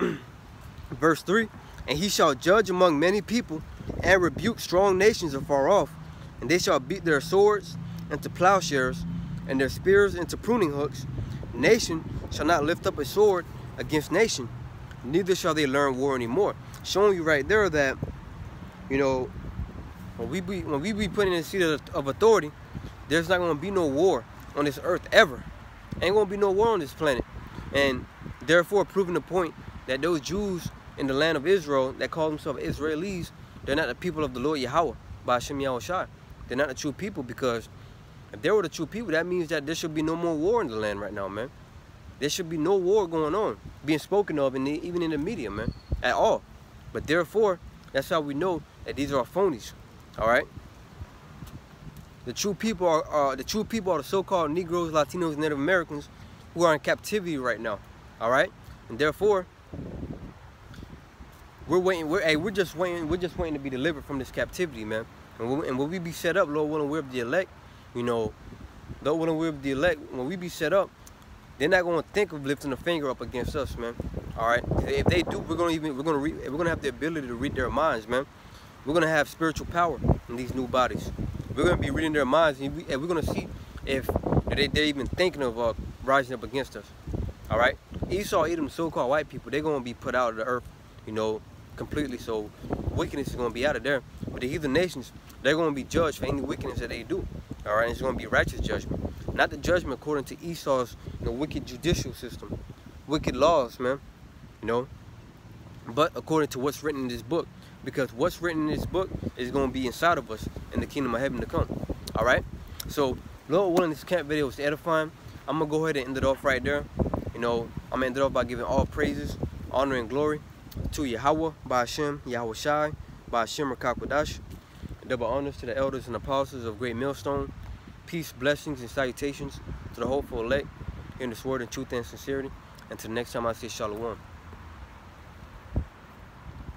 Verse 3 And he shall judge among many people and rebuke strong nations afar off, and they shall beat their swords into plowshares and their spears into pruning hooks. Nation shall not lift up a sword against nation, neither shall they learn war anymore. Showing you right there that, you know, when we be when we be put in the seat of, of authority, there's not gonna be no war on this earth ever. Ain't gonna be no war on this planet. And therefore proving the point that those Jews in the land of Israel that call themselves Israelis, they're not the people of the Lord Yahweh by Hashem Yahweh They're not the true people because if they were the true people, that means that there should be no more war in the land right now, man. There should be no war going on, being spoken of, in the, even in the media, man, at all. But therefore, that's how we know that these are phonies, all right? The true people are, are the true people are the so-called Negroes, Latinos, Native Americans who are in captivity right now, all right? And therefore, we're waiting. We're hey, we're just waiting. We're just waiting to be delivered from this captivity, man. And when, and when we be set up, Lord willing, we're the elect. You know, Lord willing, we're the elect. When we be set up, they're not gonna think of lifting a finger up against us, man. All right. If they do, we're gonna even we're gonna re, we're gonna have the ability to read their minds, man. We're gonna have spiritual power in these new bodies. We're gonna be reading their minds, and, we, we're gonna see if they, they're even thinking of uh, rising up against us. All right. Esau, Edom, so-called white people, they're gonna be put out of the earth, you know, completely. So wickedness is going to be out of there. But the heathen nations, they're going to be judged for any wickedness that they do. All right, it's going to be righteous judgment, not the judgment according to Esau's you know, wicked judicial system, wicked laws, man. You know, but according to what's written in this book, because what's written in this book is going to be inside of us in the kingdom of heaven to come. All right. So, Lord willing, this camp video was edifying. I'm gonna go ahead and end it off right there. You know, I'm gonna end it off by giving all praises, honor, and glory to Yahweh, by Hashem, Yahweh Shai, by Hashem Rakakwadash. Double honors to the elders and apostles of Great Millstone. Peace, blessings, and salutations to the hopeful elect in this word in truth and sincerity. And to next time I say Shalom.